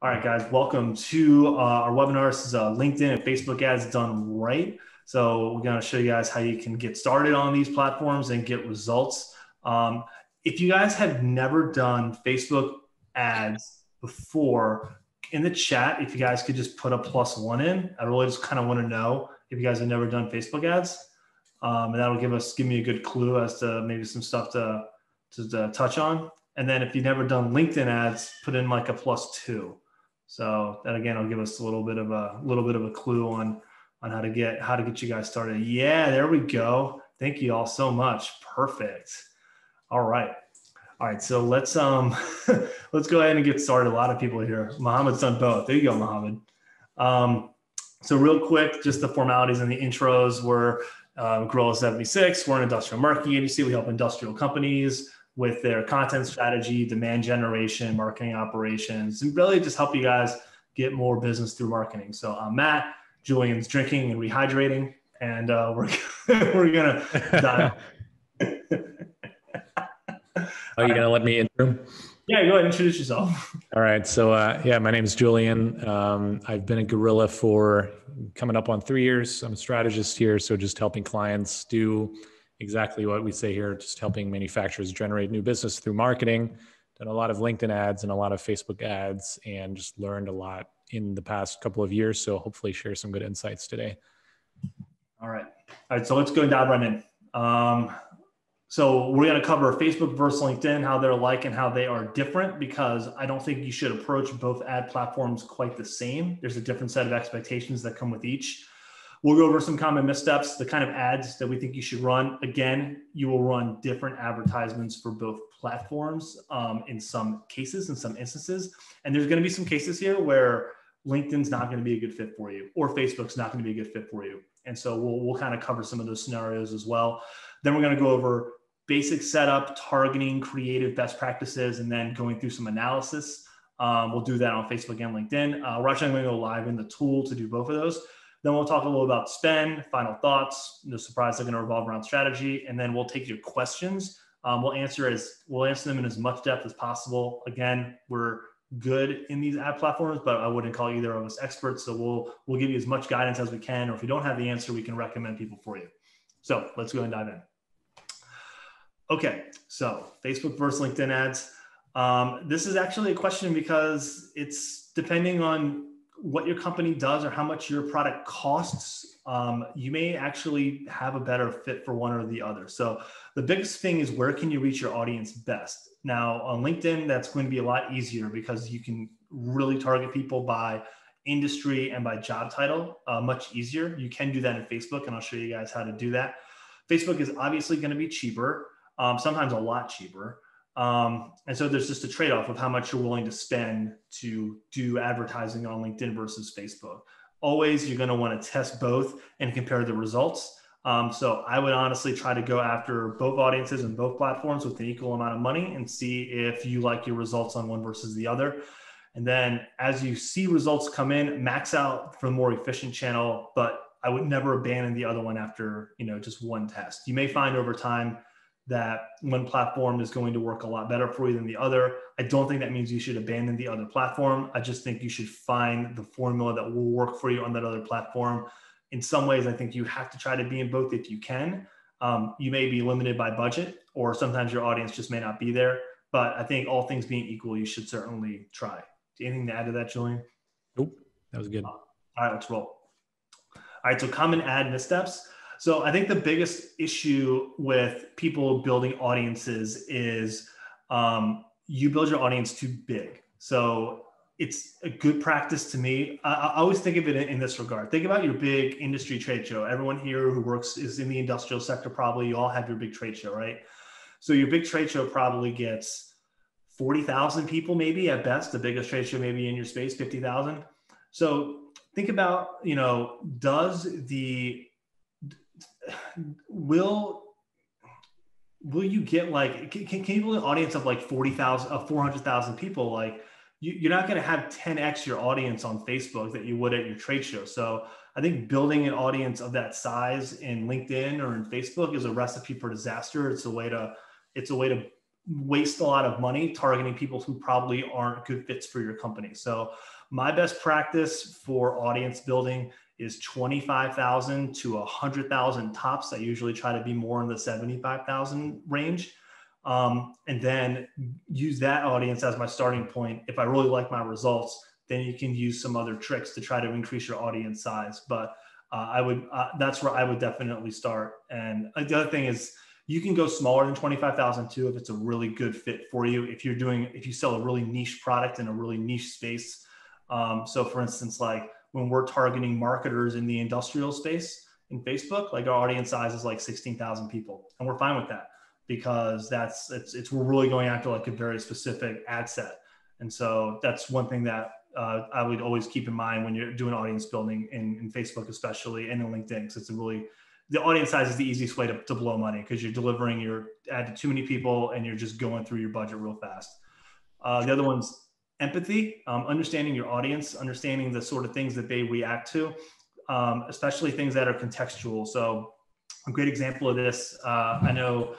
All right, guys, welcome to uh, our webinar. This is uh, LinkedIn and Facebook ads done right. So we're going to show you guys how you can get started on these platforms and get results. Um, if you guys have never done Facebook ads before, in the chat, if you guys could just put a plus one in, I really just kind of want to know if you guys have never done Facebook ads, um, and that'll give us give me a good clue as to maybe some stuff to to, to touch on. And then if you've never done LinkedIn ads, put in like a plus two. So that again will give us a little bit of a little bit of a clue on on how to get how to get you guys started. Yeah, there we go. Thank you all so much. Perfect. All right. All right, so let's um let's go ahead and get started. A lot of people here. Mohammed's done both. There you go, Mohammed. Um, so real quick, just the formalities and the intros. We're um, Gorilla 76. We're an industrial marketing agency. We help industrial companies with their content strategy, demand generation, marketing operations, and really just help you guys get more business through marketing. So I'm Matt, Julian's drinking and rehydrating, and uh, we're we're gonna dive. Are you gonna let me intro? Yeah, go ahead, introduce yourself. All right. So uh, yeah, my name is Julian. Um, I've been a Gorilla for coming up on three years. I'm a strategist here, so just helping clients do exactly what we say here, just helping manufacturers generate new business through marketing. Done a lot of LinkedIn ads and a lot of Facebook ads, and just learned a lot in the past couple of years. So hopefully, share some good insights today. All right. All right. So let's go and dive right in. Um, so we're going to cover Facebook versus LinkedIn, how they're like and how they are different, because I don't think you should approach both ad platforms quite the same. There's a different set of expectations that come with each. We'll go over some common missteps, the kind of ads that we think you should run. Again, you will run different advertisements for both platforms um, in some cases, in some instances. And there's going to be some cases here where LinkedIn's not going to be a good fit for you, or Facebook's not going to be a good fit for you. And so we'll, we'll kind of cover some of those scenarios as well. Then we're going to go over basic setup, targeting, creative best practices, and then going through some analysis. Um, we'll do that on Facebook and LinkedIn. Uh, we're actually going to go live in the tool to do both of those. Then we'll talk a little about spend, final thoughts. No surprise, they're going to revolve around strategy, and then we'll take your questions. Um, we'll answer as we'll answer them in as much depth as possible. Again, we're good in these ad platforms, but I wouldn't call either of us experts. So we'll we'll give you as much guidance as we can, or if we don't have the answer, we can recommend people for you. So let's go and dive in. Okay, so Facebook versus LinkedIn ads. Um, this is actually a question because it's depending on what your company does or how much your product costs, um, you may actually have a better fit for one or the other. So the biggest thing is where can you reach your audience best? Now on LinkedIn, that's going to be a lot easier because you can really target people by industry and by job title uh, much easier. You can do that in Facebook, and I'll show you guys how to do that. Facebook is obviously going to be cheaper, um, sometimes a lot cheaper. Um, and so there's just a trade off of how much you're willing to spend to do advertising on LinkedIn versus Facebook. Always, you're going to want to test both and compare the results. Um, so I would honestly try to go after both audiences and both platforms with an equal amount of money and see if you like your results on one versus the other. And then as you see results come in, max out for the more efficient channel, but I would never abandon the other one after, you know, just one test. You may find over time that one platform is going to work a lot better for you than the other. I don't think that means you should abandon the other platform. I just think you should find the formula that will work for you on that other platform. In some ways, I think you have to try to be in both if you can. Um, you may be limited by budget, or sometimes your audience just may not be there. But I think all things being equal, you should certainly try. Anything to add to that, Julian? Nope, that was good. All right, let's roll. All right, so common ad missteps. So I think the biggest issue with people building audiences is um, you build your audience too big. So it's a good practice to me. I, I always think of it in, in, this regard. Think about your big industry trade show. Everyone here who works is in the industrial sector. Probably you all have your big trade show, right? So your big trade show probably gets forty thousand people, maybe at best. The biggest trade show maybe in your space, fifty thousand. So think about you know does the will will you get like can, can you build an audience of like 40,000 of 400,000 people like you, are not going to have 10x your audience on Facebook that you would at your trade show. So I think building an audience of that size in LinkedIn or in Facebook is a recipe for disaster. It's a way to it's a way to waste a lot of money targeting people who probably aren't good fits for your company. So my best practice for audience building is 25,000 to 100,000 tops. I usually try to be more in the 75,000 range. Um, and then use that audience as my starting point. If I really like my results, then you can use some other tricks to try to increase your audience size. But uh, I would, uh, that's where I would definitely start. And uh, the other thing is, you can go smaller than 25,000 too if it's a really good fit for you. If you're doing, if you sell a really niche product in a really niche space. Um, so for instance, like when we're targeting marketers in the industrial space in Facebook, like our audience size is like 16,000 people and we're fine with that because that's, it's, it's, we're really going after like a very specific ad set. And so that's one thing that uh, I would always keep in mind when you're doing audience building in, in Facebook, especially and in LinkedIn, because it's a really the audience size is the easiest way to, to blow money because you're delivering your ad to too many people and you're just going through your budget real fast. Uh, the other one's empathy, um, understanding your audience, understanding the sort of things that they react to, um, especially things that are contextual. So, a great example of this, uh, I know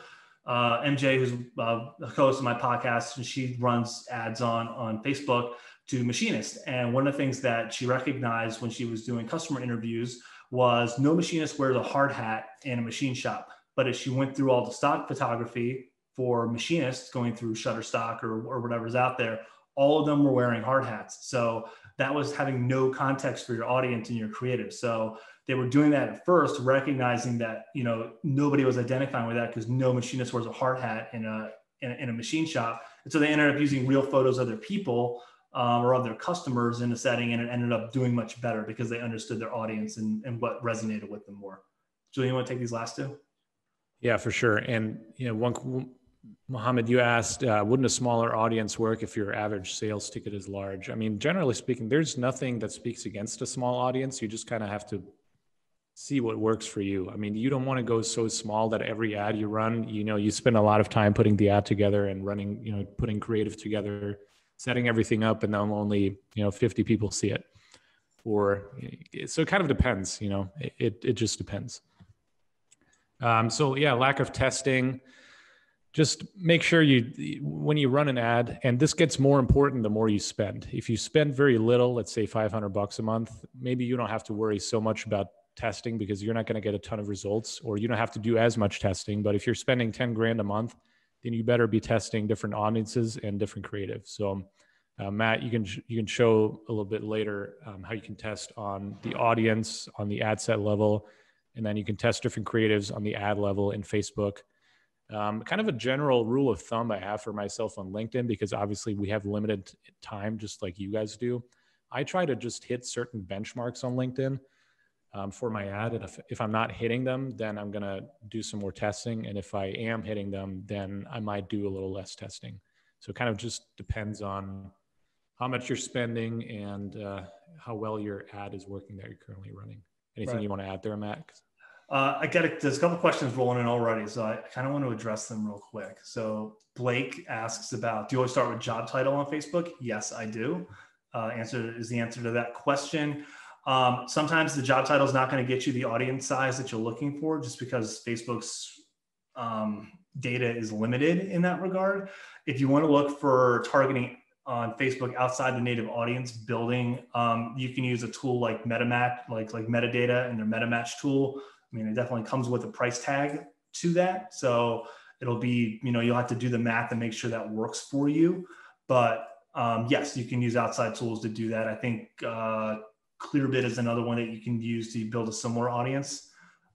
uh, MJ, who's uh, a host of my podcast, and she runs ads on on Facebook to machinists. And one of the things that she recognized when she was doing customer interviews was no machinist wears a hard hat in a machine shop. But as she went through all the stock photography for machinists going through Shutterstock or, or whatever's out there, all of them were wearing hard hats. So that was having no context for your audience and your creative. So they were doing that at first, recognizing that you know nobody was identifying with that because no machinist wears a hard hat in a, in a in a machine shop. And so they ended up using real photos of their people um, or of their customers in a setting, and it ended up doing much better because they understood their audience and, and what resonated with them more. Julian, you want to take these last two? Yeah, for sure. And you know, one Mohammed, you asked, uh, wouldn't a smaller audience work if your average sales ticket is large? I mean, generally speaking, there's nothing that speaks against a small audience. You just kind of have to see what works for you. I mean, you don't want to go so small that every ad you run, you know, you spend a lot of time putting the ad together and running, you know, putting creative together setting everything up and then only you know 50 people see it or so it kind of depends you know it, it just depends um, so yeah lack of testing just make sure you when you run an ad and this gets more important the more you spend if you spend very little let's say 500 bucks a month maybe you don't have to worry so much about testing because you're not going to get a ton of results or you don't have to do as much testing but if you're spending 10 grand a month then you better be testing different audiences and different creatives. So, uh, Matt, you can you can show a little bit later um, how you can test on the audience on the ad set level, and then you can test different creatives on the ad level in Facebook. Um, kind of a general rule of thumb I have for myself on LinkedIn because obviously we have limited time, just like you guys do. I try to just hit certain benchmarks on LinkedIn um, for my ad. And if, if I'm not hitting them, then I'm going to do some more testing. And if I am hitting them, then I might do a little less testing. So it kind of just depends on how much you're spending and uh, how well your ad is working that you're currently running. Anything right. you want to add there, Matt? Uh, I got a, there's a couple questions rolling in already, so I kind of want to address them real quick. So Blake asks about, do you always start with job title on Facebook? Yes, I do. Uh, answer is the answer to that question. Um, sometimes the job title is not going to get you the audience size that you're looking for just because Facebook's um, data is limited in that regard. If you want to look for targeting on Facebook outside the native audience building, um, you can use a tool like MetaMatch, like like metadata and their MetaMatch tool. I mean, it definitely comes with a price tag to that. So it'll be, you know, you'll have to do the math and make sure that works for you. But um, yes, you can use outside tools to do that. I think uh, Clearbit is another one that you can use to build a similar audience.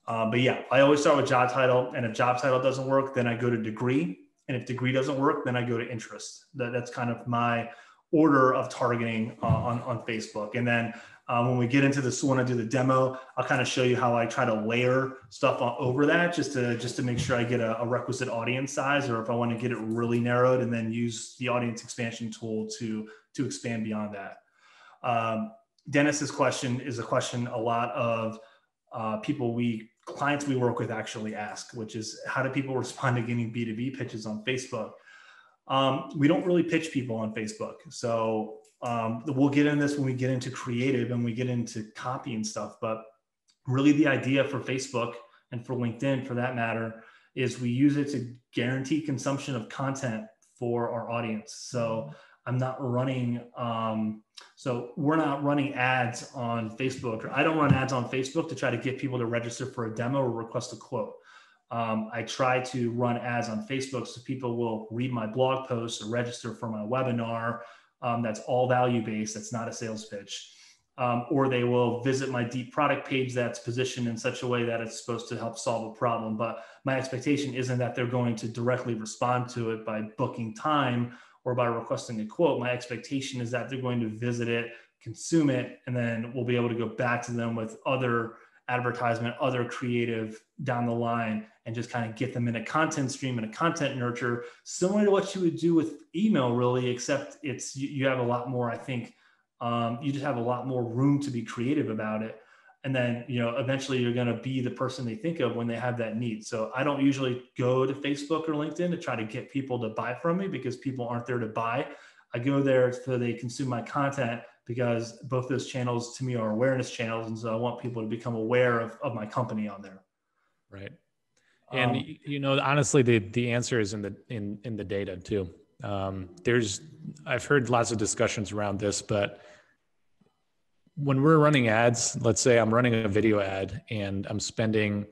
Uh, but yeah, I always start with job title. And if job title doesn't work, then I go to degree. And if degree doesn't work, then I go to interest. That, that's kind of my order of targeting uh, on, on Facebook. And then um, when we get into this, when I do the demo, I'll kind of show you how I try to layer stuff over that just to just to make sure I get a, a, requisite audience size, or if I want to get it really narrowed, and then use the audience expansion tool to to expand beyond that. Um, Dennis's question is a question a lot of uh, people we clients we work with actually ask, which is how do people respond to getting B2B pitches on Facebook? Um, we don't really pitch people on Facebook. So um, we'll get in this when we get into creative and we get into copy and stuff. But really, the idea for Facebook and for LinkedIn, for that matter, is we use it to guarantee consumption of content for our audience. So I'm not running, um, so we're not running ads on Facebook. or I don't run ads on Facebook to try to get people to register for a demo or request a quote. Um, I try to run ads on Facebook so people will read my blog posts or register for my webinar. Um, that's all value based. That's not a sales pitch. Um, or they will visit my deep product page that's positioned in such a way that it's supposed to help solve a problem. But my expectation isn't that they're going to directly respond to it by booking time or by requesting a quote. My expectation is that they're going to visit it, consume it, and then we'll be able to go back to them with other advertisement, other creative down the line, and just kind of get them in a content stream and a content nurture, similar to what you would do with email, really, except it's you, you have a lot more, I think, um, you just have a lot more room to be creative about it. And then, you know, eventually you're going to be the person they think of when they have that need. So I don't usually go to Facebook or LinkedIn to try to get people to buy from me because people aren't there to buy. I go there so they consume my content because both those channels to me are awareness channels. And so I want people to become aware of, of my company on there. Right. And um, you know, honestly, the, the answer is in the, in, in the data too. Um, there's, I've heard lots of discussions around this, but when we're running ads, let's say I'm running a video ad and I'm spending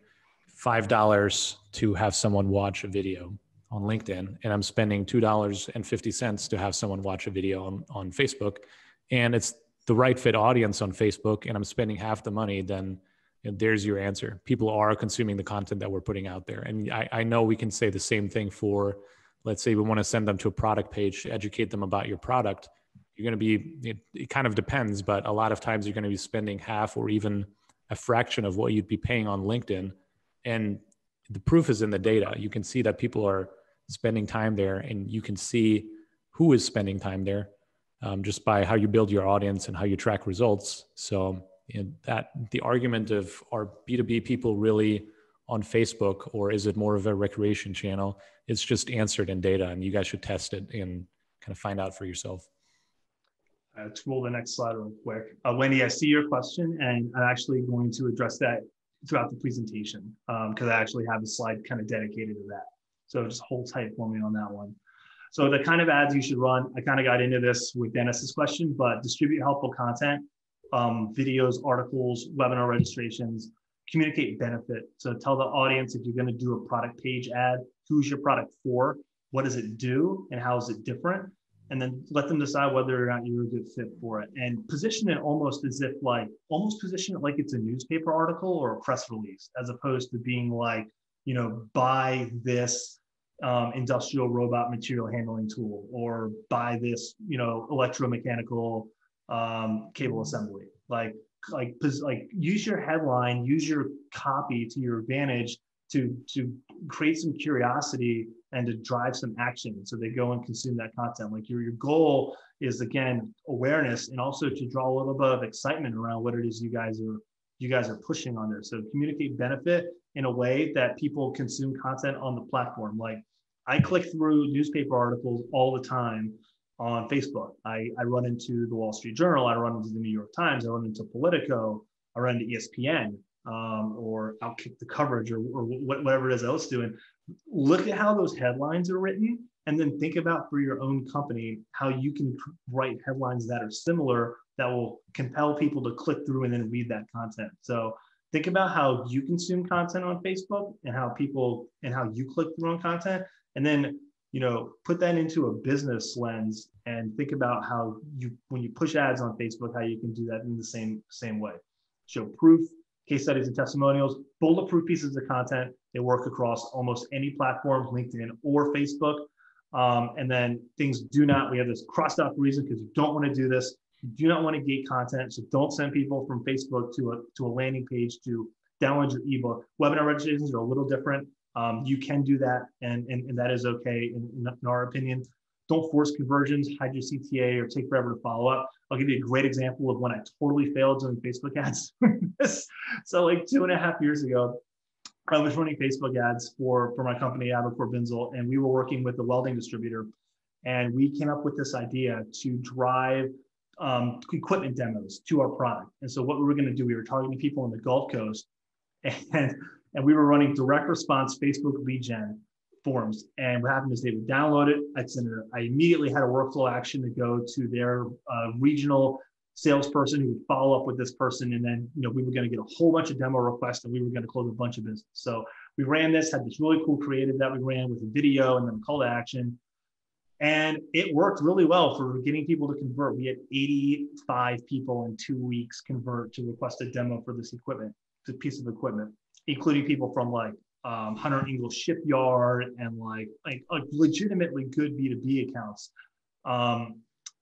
$5 to have someone watch a video on LinkedIn, and I'm spending $2.50 to have someone watch a video on, on Facebook, and it's the right fit audience on Facebook, and I'm spending half the money, then there's your answer. People are consuming the content that we're putting out there. And I, I know we can say the same thing for, let's say we want to send them to a product page to educate them about your product you're going to be it, it, kind of depends but a lot of times you're going to be spending half or even a fraction of what you'd be paying on linkedin and the proof is in the data you can see that people are spending time there and you can see who is spending time there um, just by how you build your audience and how you track results so that the argument of are b2b people really on facebook or is it more of a recreation channel it's just answered in data and you guys should test it and kind of find out for yourself uh, let's roll the next slide real quick. Uh, Wendy, I see your question, and I'm actually going to address that throughout the presentation because um, I actually have a slide kind of dedicated to that. So just hold tight for me on that one. So the kind of ads you should run, I kind of got into this with Dennis's question, but distribute helpful content, um, videos, articles, webinar registrations, communicate benefit. So tell the audience if you're going to do a product page ad, who's your product for, what does it do, and how is it different? and then let them decide whether or not you're a good fit for it and position it almost as if like almost position it like it's a newspaper article or a press release as opposed to being like you know buy this um, industrial robot material handling tool or buy this you know electromechanical um, cable assembly. Like like like use your headline use your copy to your advantage to to create some curiosity and to drive some action. So they go and consume that content. Like your, your goal is again awareness and also to draw a little bit of excitement around what it is you guys are you guys are pushing on there. So communicate benefit in a way that people consume content on the platform. Like i click through newspaper articles all the time on facebook. I, I run into the wall street journal i run into the new york times i run into politico i run into espn um, or outkick the coverage or, or whatever it is else doing. Look at how those headlines are written and then think about for your own company how you can write headlines that are similar that will compel people to click through and then read that content. So think about how you consume content on facebook and how people and how you click through on content and then you know put that into a business lens and think about how you when you push ads on facebook how you can do that in the same same way show proof case studies and testimonials, bulletproof pieces of content. They work across almost any platform, LinkedIn or Facebook. Um, and then things do not, we have this crossed out reason because you don't want to do this. You do not want to gate content. So don't send people from Facebook to a, to a landing page to download your ebook. Webinar registrations are a little different. Um, you can do that, and, and, and that is okay in, in our opinion. Don't force conversions, hide your CTA, or take forever to follow up. I'll give you a great example of when I totally failed doing Facebook ads. so, like two and a half years ago, I was running Facebook ads for, for my company, Abicor Binzel, and we were working with the welding distributor. And we came up with this idea to drive um, equipment demos to our product. And so, what we were going to do, we were targeting people on the Gulf Coast. And and we were running direct response Facebook lead gen forms. And what happened is they would download it. I'd send it. I immediately had a workflow action to go to their uh, regional salesperson who would follow up with this person. And then, you know, we were going to get a whole bunch of demo requests and we were going to close a bunch of business. So we ran this, had this really cool creative that we ran with a video and then call to action. And it worked really well for getting people to convert. We had 85 people in two weeks convert to request a demo for this equipment, this piece of equipment, including people from like um, Huntington Ingalls Shipyard and like, like like legitimately good B2B accounts. Um,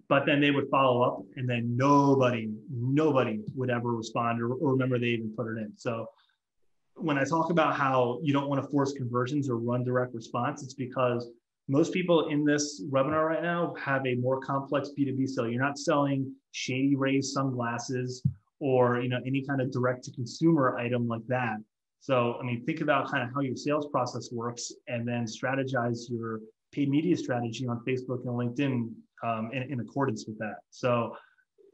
but then they would follow up and then nobody, nobody would ever respond or, or remember they even put it in. So when I talk about how you don't want to force conversions or run direct response, it's because most people in this webinar right now have a more complex B2B sale. You're not selling Shady Rays sunglasses or you know any kind of direct to consumer item like that. So I mean, think about kind of how your sales process works, and then strategize your paid media strategy on Facebook and LinkedIn um, in, in, accordance with that. So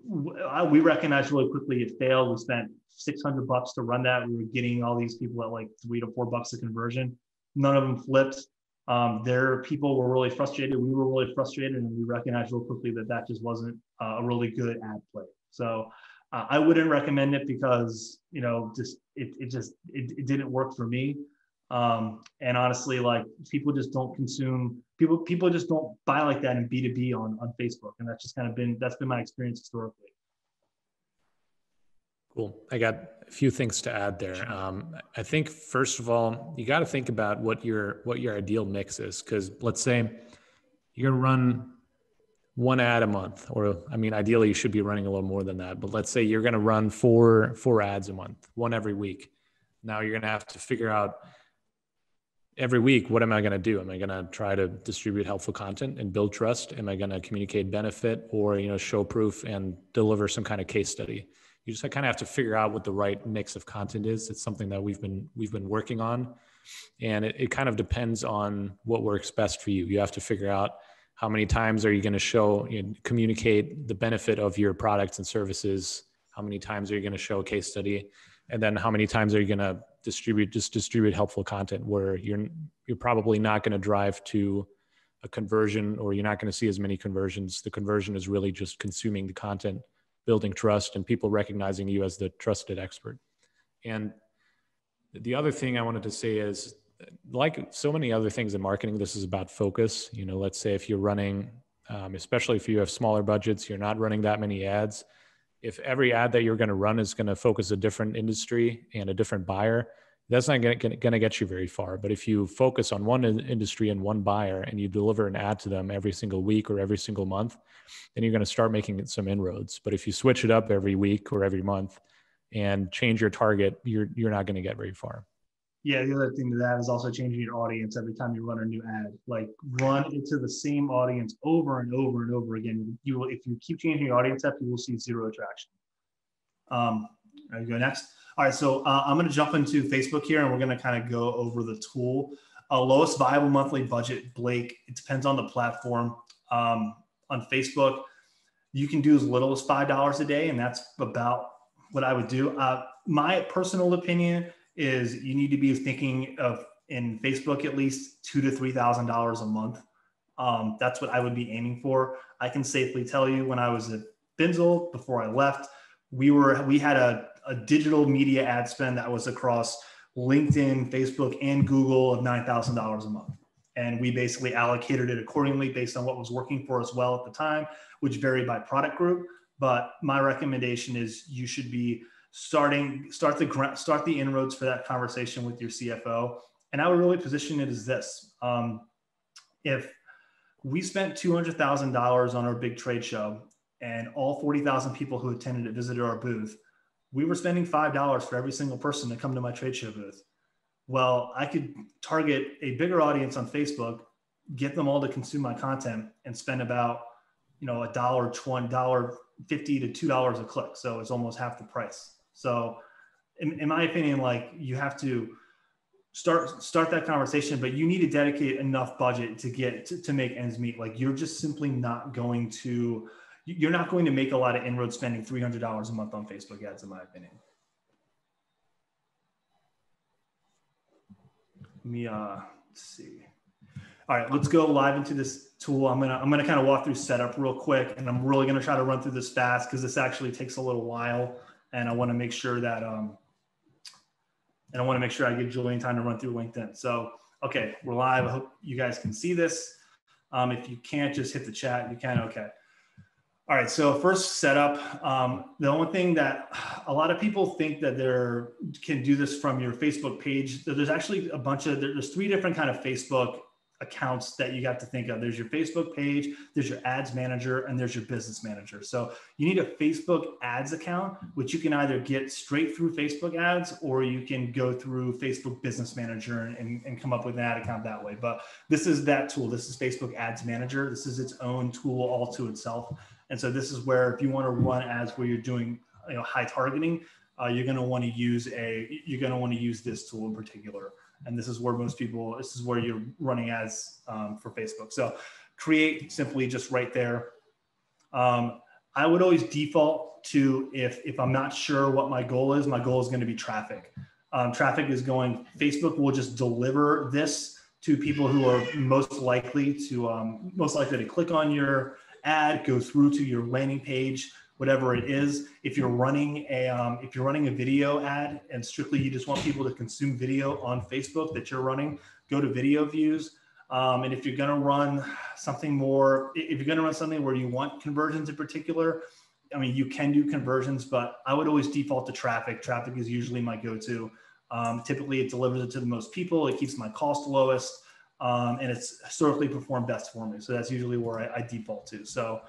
we recognized really quickly it failed. We spent 600 bucks to run that. We were getting all these people at like three to four bucks a conversion. None of them flipped. Um, their people were really frustrated. We were really frustrated, and we recognized real quickly that that just wasn't uh, a really good ad play. So uh, I wouldn't recommend it because you know just it, it just it, it didn't work for me. Um, and honestly, like people just don't consume people people just don't buy like that in B2B on on Facebook. And that's just kind of been that's been my experience historically. Cool. I got a few things to add there. Um, I think first of all, you got to think about what your what your ideal mix is. Because let's say you're gonna run one ad a month, or I mean, ideally you should be running a little more than that. But let's say you're gonna run four four ads a month, one every week. Now you're gonna have to figure out every week what am i going to do am i going to try to distribute helpful content and build trust am i going to communicate benefit or you know show proof and deliver some kind of case study you just kind of have to figure out what the right mix of content is. It's something that we've been we've been working on, and it, it kind of depends on what works best for you. You have to figure out how many times are you going to show communicate the benefit of your products and services. How many times are you going to show a case study, and then how many times are you going to distribute just distribute helpful content where you're you're probably not going to drive to a conversion or you're not going to see as many conversions. The conversion is really just consuming the content building trust and people recognizing you as the trusted expert. And the other thing I wanted to say is like so many other things in marketing, this is about focus. You know, let's say if you're running, um, especially if you have smaller budgets, you're not running that many ads. If every ad that you're going to run is going to focus a different industry and a different buyer, that's not going to get you very far. But if you focus on one industry and one buyer and you deliver an ad to them every single week or every single month, then you're going to start making some inroads. But if you switch it up every week or every month and change your target, you're you're not going to get very far. Yeah, the other thing to that is also changing your audience every time you run a new ad. Like run into the same audience over and over and over again. You will, if you keep changing your audience up, you will see zero attraction. Um, I go next. All right, so uh, I'm going to jump into Facebook here, and we're going to kind of go over the tool. Uh, lowest viable monthly budget, Blake. It depends on the platform. Um, on Facebook, you can do as little as five dollars a day, and that's about what I would do. Uh, my personal opinion is you need to be thinking of in Facebook at least two to three thousand dollars a month. Um, that's what I would be aiming for. I can safely tell you when I was at Binzel before I left, we were we had a, a digital media ad spend that was across LinkedIn, Facebook, and Google of nine thousand dollars a month. And we basically allocated it accordingly based on what was working for us well at the time, which varied by product group. But my recommendation is you should be starting start the start the inroads for that conversation with your CFO. And I would really position it as this: um, if we spent two hundred thousand dollars on our big trade show and all 40,000 people who attended it visited our booth, we were spending $5 for every single person to come to my trade show booth. Well, I could target a bigger audience on Facebook, get them all to consume my content and spend about, you know, a dollar, twenty dollar, fifty to two dollars a click. So it's almost half the price. So in, in my opinion, like you have to start start that conversation, but you need to dedicate enough budget to get to, to make ends meet. Like you're just simply not going to you're not going to make a lot of inroads spending $300 a month on Facebook ads, in my opinion. me uh, see. All right, let's go live into this tool. I'm gonna I'm gonna kind of walk through setup real quick, and I'm really gonna try to run through this fast because this actually takes a little while, and I want to make sure that um, and I want to make sure I give Julian time to run through LinkedIn. So okay, we're live. I hope you guys can see this. Um, if you can't, just hit the chat. You can. Okay. All right, so first setup. Um, the only thing that a lot of people think that they can do this from your Facebook page. There's actually a bunch of there's three different kind of Facebook accounts that you got to think of. There's your Facebook page, there's your ads manager, and there's your business manager. So you need a Facebook ads account, which you can either get straight through Facebook ads or you can go through Facebook business manager and, and, come up with an ad account that way. But this is that tool. This is Facebook ads manager. This is its own tool all to itself. And so this is where if you want to run ads where you're doing you know high targeting, uh, you're going to want to use a you're going to want to use this tool in particular and this is where most people this is where you're running ads um, for facebook. So create simply just right there. Um, i would always default to if if i'm not sure what my goal is my goal is going to be traffic. Um, traffic is going facebook will just deliver this to people who are most likely to um, most likely to click on your ad go through to your landing page whatever it is. If you're running a um, if you're running a video ad and strictly you just want people to consume video on Facebook that you're running, go to video views. Um, and if you're going to run something more, if you're going to run something where you want conversions in particular, I mean, you can do conversions, but I would always default to traffic. Traffic is usually my go-to. Um, typically, it delivers it to the most people. It keeps my cost lowest, um, and it's historically performed best for me. So that's usually where I, I default to. So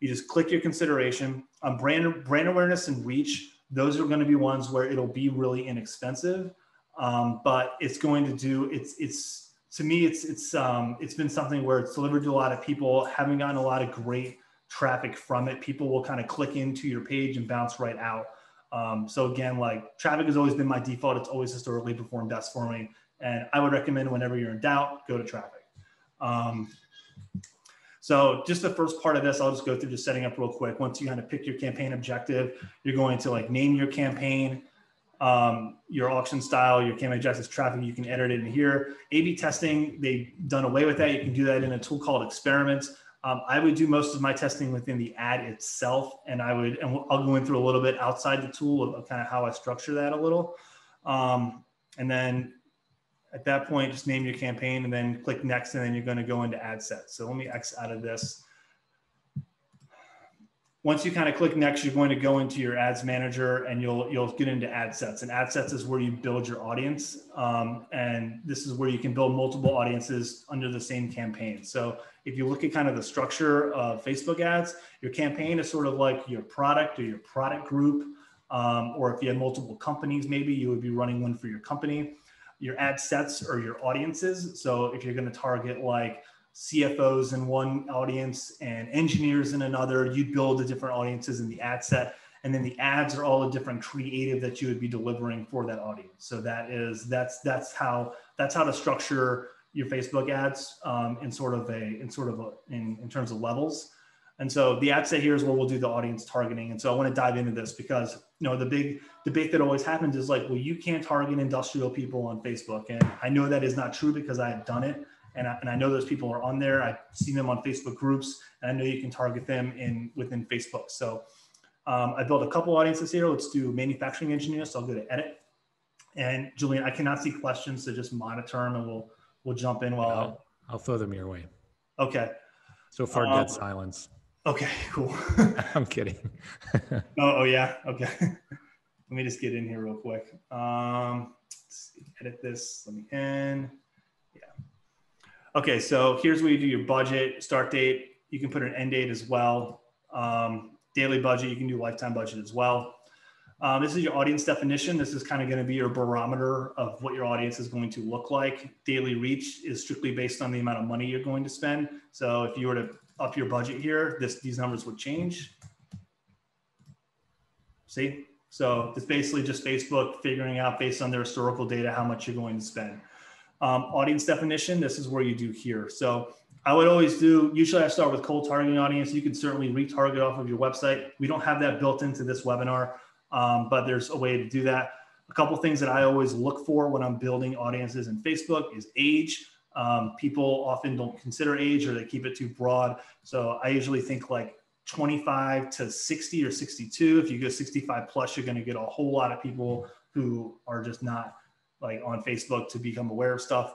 you just click your consideration. Um, brand brand awareness and reach. Those are going to be ones where it'll be really inexpensive, um, but it's going to do it's it's to me it's it's um, it's been something where it's delivered to a lot of people. Having gotten a lot of great traffic from it, people will kind of click into your page and bounce right out. Um, so again, like traffic has always been my default. It's always historically performed best for me, and I would recommend whenever you're in doubt, go to traffic. Um, so just the first part of this, I'll just go through just setting up real quick. Once you kind of pick your campaign objective, you're going to like name your campaign, um, your auction style, your campaign objectives, traffic, you can edit it in here. A-B testing, they've done away with that. You can do that in a tool called experiments. Um, I would do most of my testing within the ad itself. And I would, and I'll go in through a little bit outside the tool of, kind of how I structure that a little. Um, and then at that point, just name your campaign and then click next, and then you're going to go into ad sets. So let me X out of this. Once you kind of click next, you're going to go into your ads manager and you'll you'll get into ad sets. And ad sets is where you build your audience, um, and this is where you can build multiple audiences under the same campaign. So if you look at kind of the structure of Facebook ads, your campaign is sort of like your product or your product group, um, or if you have multiple companies, maybe you would be running one for your company your ad sets or your audiences. So if you're going to target like CFOs in one audience and engineers in another, you'd build the different audiences in the ad set. And then the ads are all a different creative that you would be delivering for that audience. So that is that's that's how that's how to structure your Facebook ads um, in sort of a in sort of a in, in terms of levels. And so the ad set here is where we'll do the audience targeting. And so I want to dive into this because you know the big debate that always happens is like, well, you can't target industrial people on Facebook, and I know that is not true because I have done it, and I, and I know those people are on there. I've seen them on Facebook groups, and I know you can target them in within Facebook. So um, I built a couple audiences here. Let's do manufacturing engineers. So I'll go to edit, and Julian, I cannot see questions, so just monitor them, and we'll we'll jump in while I'll, I'll throw them your way. Okay. So far, um, dead silence. Okay, cool. I'm kidding. oh, oh, yeah. Okay. Let me just get in here real quick. Um, edit this. Let me in. Yeah. Okay, so here's where you do your budget, start date. You can put an end date as well. Um, daily budget, you can do lifetime budget as well. Um, this is your audience definition. This is kind of going to be your barometer of what your audience is going to look like. Daily reach is strictly based on the amount of money you're going to spend. So if you were to up your budget here, this these numbers would change. See? So it's basically just Facebook figuring out based on their historical data how much you're going to spend. Um, audience definition, this is where you do here. So I would always do, usually I start with cold targeting audience. You can certainly retarget off of your website. We don't have that built into this webinar, um, but there's a way to do that. a couple things that I always look for when I'm building audiences in Facebook is age. Um, people often don't consider age or they keep it too broad. So I usually think like 25 to 60 or 62. If you go 65 plus, you're going to get a whole lot of people who are just not like on Facebook to become aware of stuff.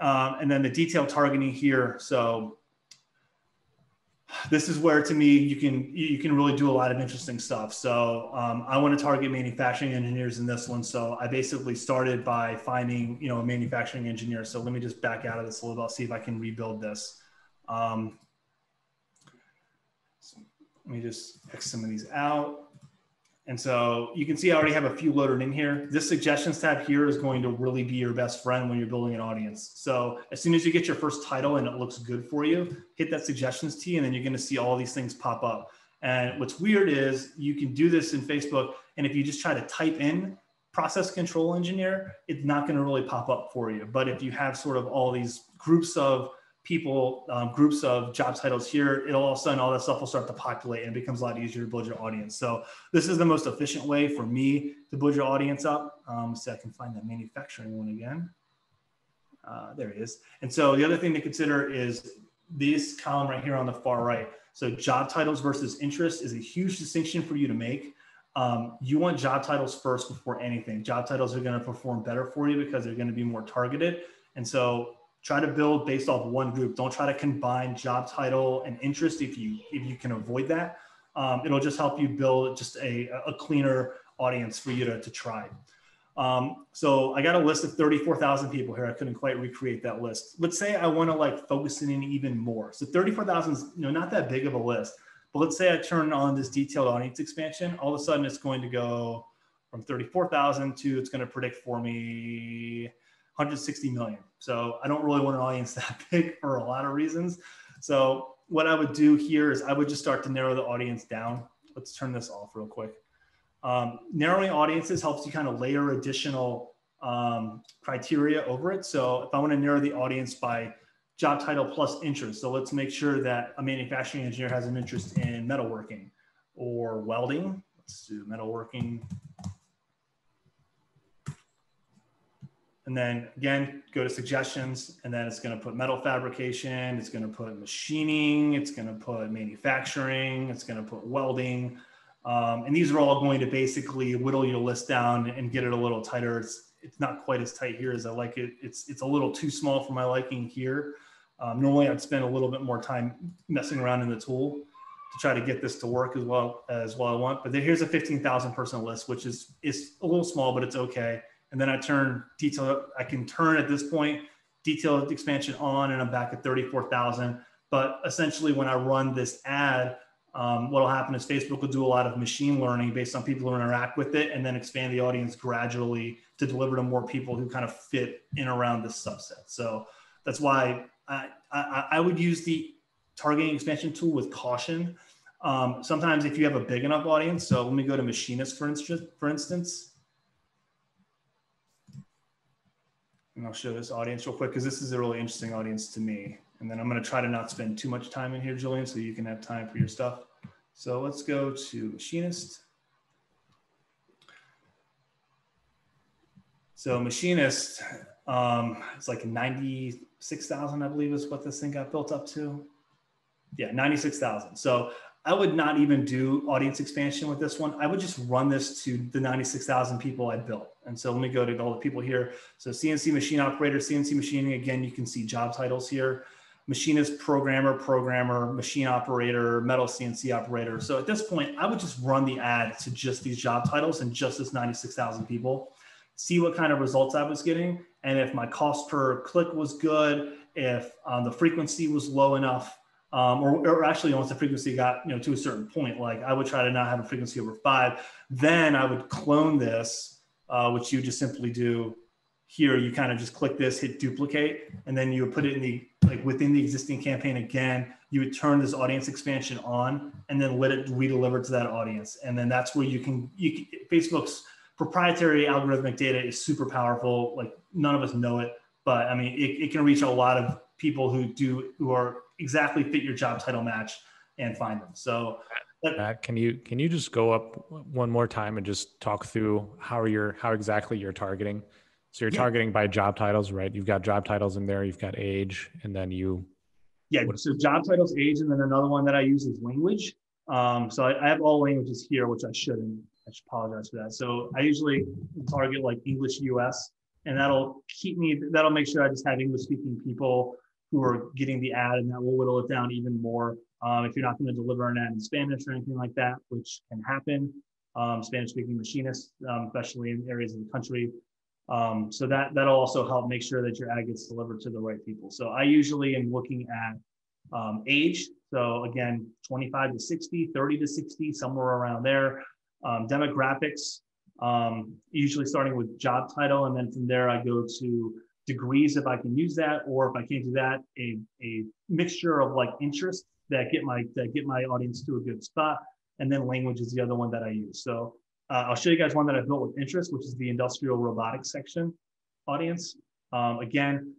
Um, and then the detailed targeting here. So this is where to me you can you can really do a lot of interesting stuff. So um, i want to target manufacturing engineers in this one. So i basically started by finding you know a manufacturing engineer. So let me just back out of this a little bit. I'll see if i can rebuild this. Um, let me just X some of these out and so you can see I already have a few loaded in here. This suggestions tab here is going to really be your best friend when you're building an audience. So as soon as you get your first title and it looks good for you, hit that suggestions T and then you're going to see all these things pop up. And what's weird is you can do this in Facebook. And if you just try to type in process control engineer, it's not going to really pop up for you. But if you have sort of all these groups of people, um, groups of job titles here, it'll all of a sudden all that stuff will start to populate and it becomes a lot easier to build your audience. So this is the most efficient way for me to build your audience up. Um, so I can find that manufacturing one again. Uh, there it is. And so the other thing to consider is this column right here on the far right. So job titles versus interest is a huge distinction for you to make. Um, you want job titles first before anything. Job titles are going to perform better for you because they're going to be more targeted. And so try to build based off one group. Don't try to combine job title and interest if you if you can avoid that. Um, it'll just help you build just a, a cleaner audience for you to, to try. Um, so i got a list of 34000 people here. I couldn't quite recreate that list. Let's say i want to like focus in even more. So 34000 is you know not that big of a list but let's say i turn on this detailed audience expansion. All of a sudden it's going to go from 34000 to it's going to predict for me 160 million. So I don't really want an audience that big for a lot of reasons. So what I would do here is I would just start to narrow the audience down. Let's turn this off real quick. Um, narrowing audiences helps you kind of layer additional um, criteria over it. So if I want to narrow the audience by job title plus interest, so let's make sure that a manufacturing engineer has an interest in metalworking or welding. Let's do metalworking And then again, go to suggestions, and then it's going to put metal fabrication, it's going to put machining, it's going to put manufacturing, it's going to put welding. Um, and these are all going to basically whittle your list down and get it a little tighter. It's, it's not quite as tight here as I like it. It's, it's a little too small for my liking here. Um, normally I'd spend a little bit more time messing around in the tool to try to get this to work as well as well I want. But here's a 15,000 person list, which is, is a little small, but it's okay and then I turn detail, I can turn at this point detailed expansion on and I'm back at 34,000. But essentially when I run this ad, um, what'll happen is Facebook will do a lot of machine learning based on people who interact with it and then expand the audience gradually to deliver to more people who kind of fit in around this subset. So that's why I, I, I would use the targeting expansion tool with caution. Um, sometimes if you have a big enough audience, so let me go to machinist for instance, for instance, And I'll show this audience real quick because this is a really interesting audience to me. And then I'm going to try to not spend too much time in here, Julian, so you can have time for your stuff. So let's go to machinist. So machinist, um, it's like 96,000, I believe is what this thing got built up to. Yeah, 96,000. So I would not even do audience expansion with this one. I would just run this to the 96,000 people I built. And so let me go to all the people here. So CNC machine operator, CNC machining, again, you can see job titles here. Machinist, programmer, programmer, machine operator, metal CNC operator. So at this point, I would just run the ad to just these job titles and just this 96,000 people, see what kind of results I was getting. And if my cost per click was good, if um, the frequency was low enough, um, or, or, actually once the frequency got you know to a certain point, like I would try to not have a frequency over five, then I would clone this, uh, which you just simply do here. You kind of just click this, hit duplicate, and then you would put it in the like within the existing campaign again. You would turn this audience expansion on, and then let it redeliver to that audience, and then that's where you can you can, Facebook's proprietary algorithmic data is super powerful. Like none of us know it, but I mean it, it can reach a lot of people who do who are exactly fit your job title match and find them. So Matt, can you can you just go up one more time and just talk through how you're how exactly you're targeting? So you're yeah. targeting by job titles, right? You've got job titles in there, you've got age, and then you. Yeah, so job titles, age, and then another one that I use is language. Um, so I, I have all languages here, which I shouldn't. I should apologize for that. So I usually target like English US, and that'll keep me. That'll make sure I just have English speaking people who are getting the ad, and that will whittle it down even more. Um, if you're not going to deliver an ad in Spanish or anything like that, which can happen, um, Spanish speaking machinists, um, especially in areas of the country. Um, so that that'll also help make sure that your ad gets delivered to the right people. So I usually am looking at um, age. So again, 25 to 60, 30 to 60, somewhere around there. Um, demographics, usually starting with job title, and then from there I go to degrees if I can use that, or if I can't do that, a, a mixture of like interests that get my that get my audience to a good spot. And then language is the other one that I use. So uh, I'll show you guys one that I built with interest, which is the industrial robotics section audience. Um, again,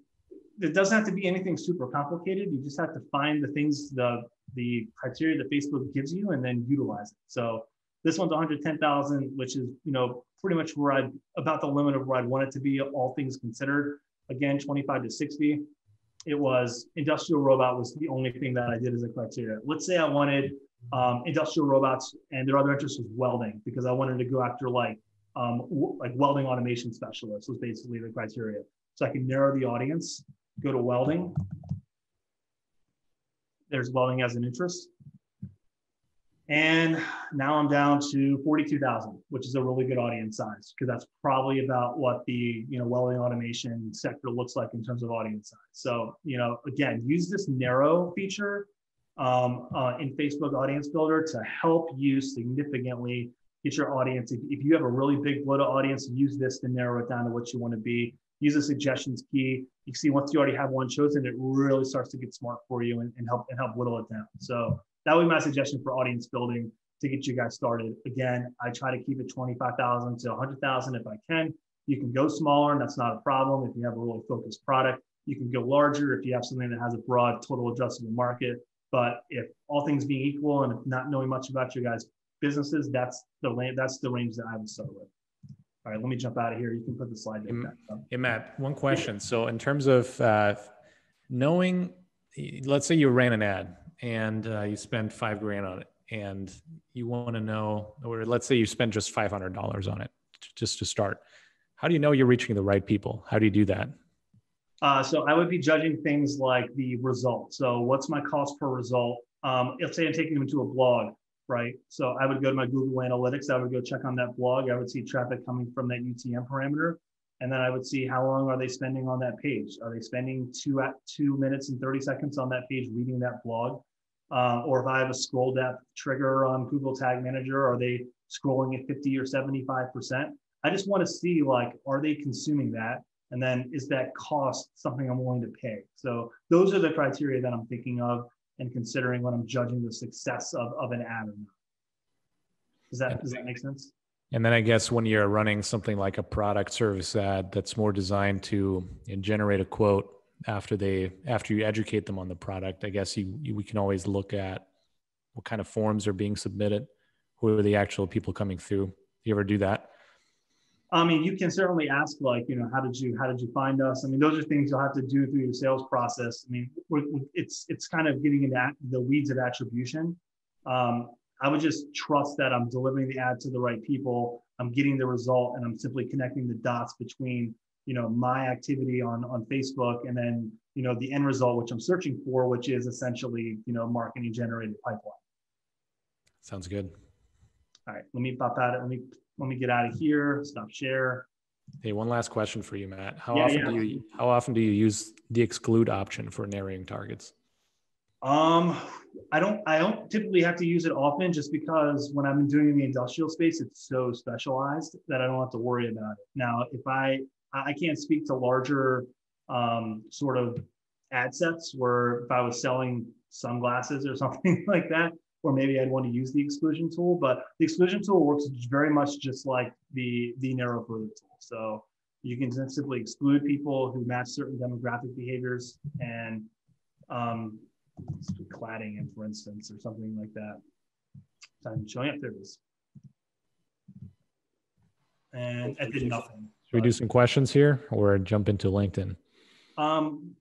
it doesn't have to be anything super complicated. You just have to find the things, the the criteria that Facebook gives you, and then utilize it. So this one's 110,000, which is you know pretty much where I about the limit of where I'd want it to be, all things considered. Again, 25 to 60 it was industrial robot was the only thing that I did as a criteria. Let's say I wanted um, industrial robots and their other interest was welding because I wanted to go after like um, w- like welding automation specialists was basically the criteria. So I can narrow the audience, go to welding. There's welding as an interest. And now I'm down to 42,000, which is a really good audience size because that's probably about what the you know welding automation sector looks like in terms of audience size. So you know again, use this narrow feature um, uh, in Facebook Audience Builder to help you significantly get your audience. If, if you have a really big bloated audience, use this to narrow it down to what you want to be. Use the suggestions key. You see, once you already have one chosen, it really starts to get smart for you and, and help and help whittle it down. So that would be my suggestion for audience building to get you guys started. Again, I try to keep it 25,000 to 100,000 if I can. You can go smaller, and that's not a problem. If you have a really focused product, you can go larger if you have something that has a broad total addressable market. But if all things being equal, and not knowing much about your guys' businesses, that's the that's the range that I would start with. All right, let me jump out of here. You can put the slide deck back up. Hey, Matt, one question. So, in terms of uh, knowing, let's say you ran an ad and uh, you spend five grand on it and you want to know or let's say you spend just $500 on it just to start how do you know you're reaching the right people how do you do that uh, so i would be judging things like the result so what's my cost per result um, let's say i'm taking them to a blog right so i would go to my google analytics i would go check on that blog i would see traffic coming from that utm parameter and then I would see how long are they spending on that page. Are they spending two at two minutes and 30 seconds on that page reading that blog? Uh, or if I have a scroll depth trigger on Google Tag Manager, are they scrolling at 50 or 75%? I just want to see like, are they consuming that? And then is that cost something I'm willing to pay? So those are the criteria that I'm thinking of and considering when I'm judging the success of, of an ad or not. Does that, does that make sense? And then I guess when you're running something like a product service ad that's more designed to generate a quote after they after you educate them on the product, I guess you, you we can always look at what kind of forms are being submitted, who are the actual people coming through. Do you ever do that? I mean, you can certainly ask, like, you know, how did you how did you find us? I mean, those are things you'll have to do through your sales process. I mean, it's it's kind of getting into the weeds of attribution. Um, I would just trust that I'm delivering the ad to the right people. I'm getting the result, and I'm simply connecting the dots between you know my activity on on Facebook and then you know the end result, which I'm searching for, which is essentially you know marketing generated pipeline. Sounds good. All right, let me pop out. Let me let me get out of here. Stop share. Hey, one last question for you, Matt. How yeah, often yeah. do you how often do you use the exclude option for narrowing targets? Um, I don't I don't typically have to use it often just because when I'm doing in the industrial space, it's so specialized that I don't have to worry about it. Now, if I I can't speak to larger um, sort of ad sets where if I was selling sunglasses or something like that, or maybe I'd want to use the exclusion tool. But the exclusion tool works very much just like the the narrow further tool. So you can simply exclude people who match certain demographic behaviors and um, cladding in, for instance, or something like that. So I'm showing up. There. And I did nothing. Should we do some questions here or jump into LinkedIn? Um,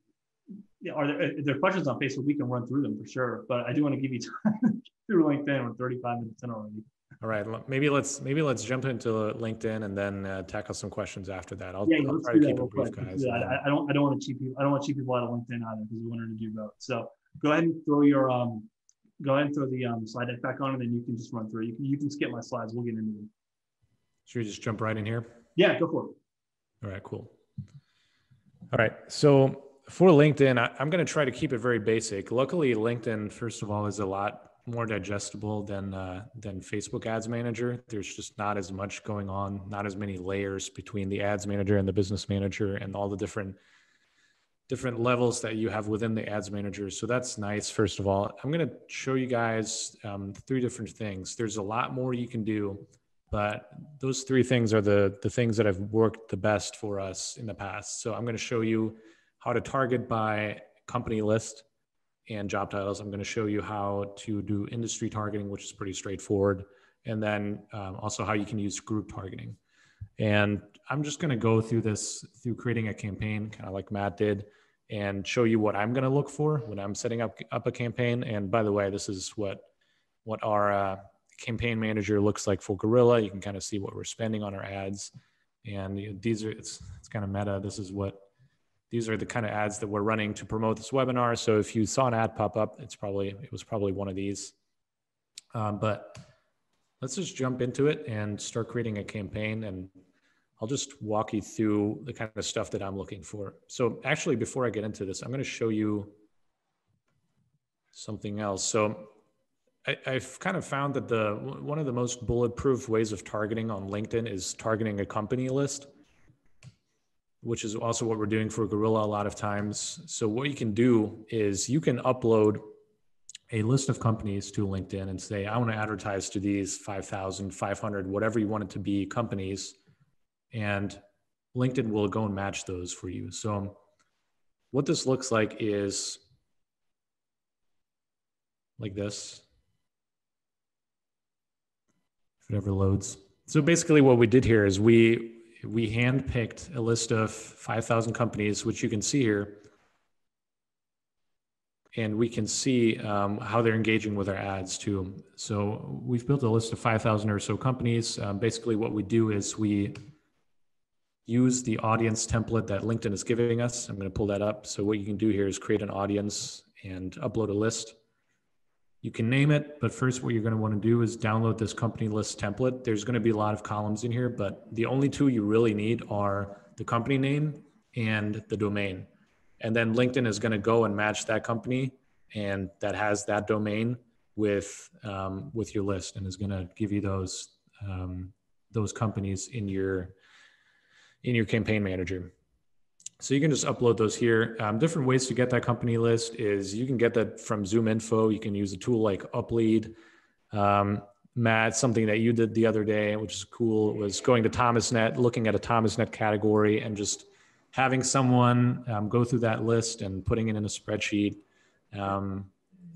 are there, if there are questions on Facebook, we can run through them for sure. But I do want to give you time through LinkedIn. We're 35 minutes in already. All right, maybe let's maybe let's jump into LinkedIn and then uh, tackle some questions after that. I'll, yeah, I'll try to keep it brief, guys. Yeah, I, I, don't I don't want to cheat people. I don't want to cheat people out of LinkedIn either because we wanted to do both. So go ahead and throw your um go ahead and throw the um, slide deck back on, and then you can just run through. You can you can skip my slides. We'll get into them. Should we just jump right in here? Yeah, go for it. All right, cool. All right, so for LinkedIn, I, I'm going to try to keep it very basic. Luckily, LinkedIn, first of all, is a lot more digestible than uh, than Facebook Ads Manager. There's just not as much going on, not as many layers between the Ads Manager and the Business Manager, and all the different different levels that you have within the Ads Manager. So that's nice. First of all, I'm going to show you guys um, three different things. There's a lot more you can do, but those three things are the the things that have worked the best for us in the past. So I'm going to show you how to target by company list and job titles. I'm going to show you how to do industry targeting, which is pretty straightforward, and then um, also how you can use group targeting. And I'm just going to go through this through creating a campaign, kind of like Matt did, and show you what I'm going to look for when I'm setting up up a campaign. And by the way, this is what what our uh, campaign manager looks like for Gorilla. You can kind of see what we're spending on our ads, and these are it's it's kind of meta. This is what these are the kind of ads that we're running to promote this webinar. So if you saw an ad pop up, it's probably it was probably one of these. Um, but let's just jump into it and start creating a campaign and I'll just walk you through the kind of stuff that I'm looking for. So actually, before I get into this, I'm going to show you something else. So I, have kind of found that the one of the most bulletproof ways of targeting on LinkedIn is targeting a company list which is also what we're doing for Gorilla a lot of times. So what you can do is you can upload a list of companies to LinkedIn and say, I want to advertise to these 5,000, 500, whatever you want it to be companies. And LinkedIn will go and match those for you. So what this looks like is like this. If it ever loads. So basically what we did here is we we handpicked a list of 5,000 companies, which you can see here. And we can see um, how they're engaging with our ads too. So we've built a list of 5,000 or so companies. Um, basically, what we do is we use the audience template that LinkedIn is giving us. I'm going to pull that up. So what you can do here is create an audience and upload a list. You can name it, but first what you're going to want to do is download this company list template. There's going to be a lot of columns in here, but the only two you really need are the company name and the domain. And then LinkedIn is going to go and match that company and that has that domain with um, with your list and is going to give you those um, those companies in your in your campaign manager. So you can just upload those here. Um, different ways to get that company list is you can get that from ZoomInfo. You can use a tool like Uplead. Um, Matt, something that you did the other day, which is cool, was going to ThomasNet, looking at a ThomasNet category, and just having someone um, go through that list and putting it in a spreadsheet. Um,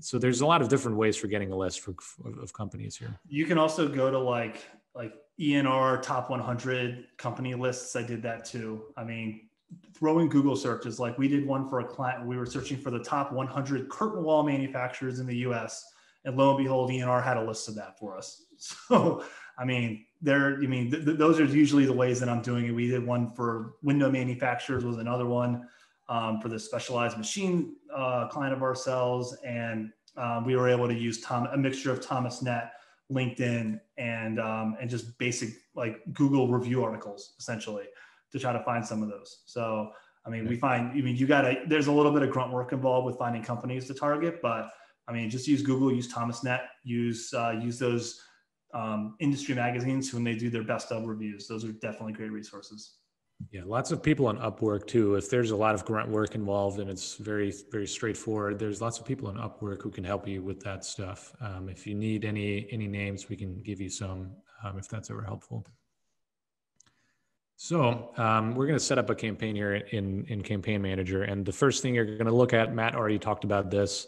so there's a lot of different ways for getting a list for, of companies here. You can also go to like like ENR top 100 company lists. I did that too. I mean, throwing Google searches. Like we did one for a client. We were searching for the top 100 curtain wall manufacturers in the U.S. And lo and behold, ENR had a list of that for us. So, I mean, there. I mean, th- th- those are usually the ways that I'm doing it. We did one for window manufacturers was another one um, for the specialized machine uh, client of ourselves, and um, we were able to use Tom a mixture of ThomasNet, LinkedIn, and um, and just basic like Google review articles essentially to try to find some of those. So, I mean, we find, I mean, you got to, there's a little bit of grunt work involved with finding companies to target, but I mean, just use Google, use ThomasNet, use, uh, use those um, industry magazines when they do their best of reviews. Those are definitely great resources. Yeah, lots of people on Upwork too. If there's a lot of grunt work involved and it's very, very straightforward, there's lots of people on Upwork who can help you with that stuff. Um, if you need any any names, we can give you some um, if that's ever helpful. So um, we're going to set up a campaign here in, in Campaign Manager. And the first thing you're going to look at, Matt already talked about this,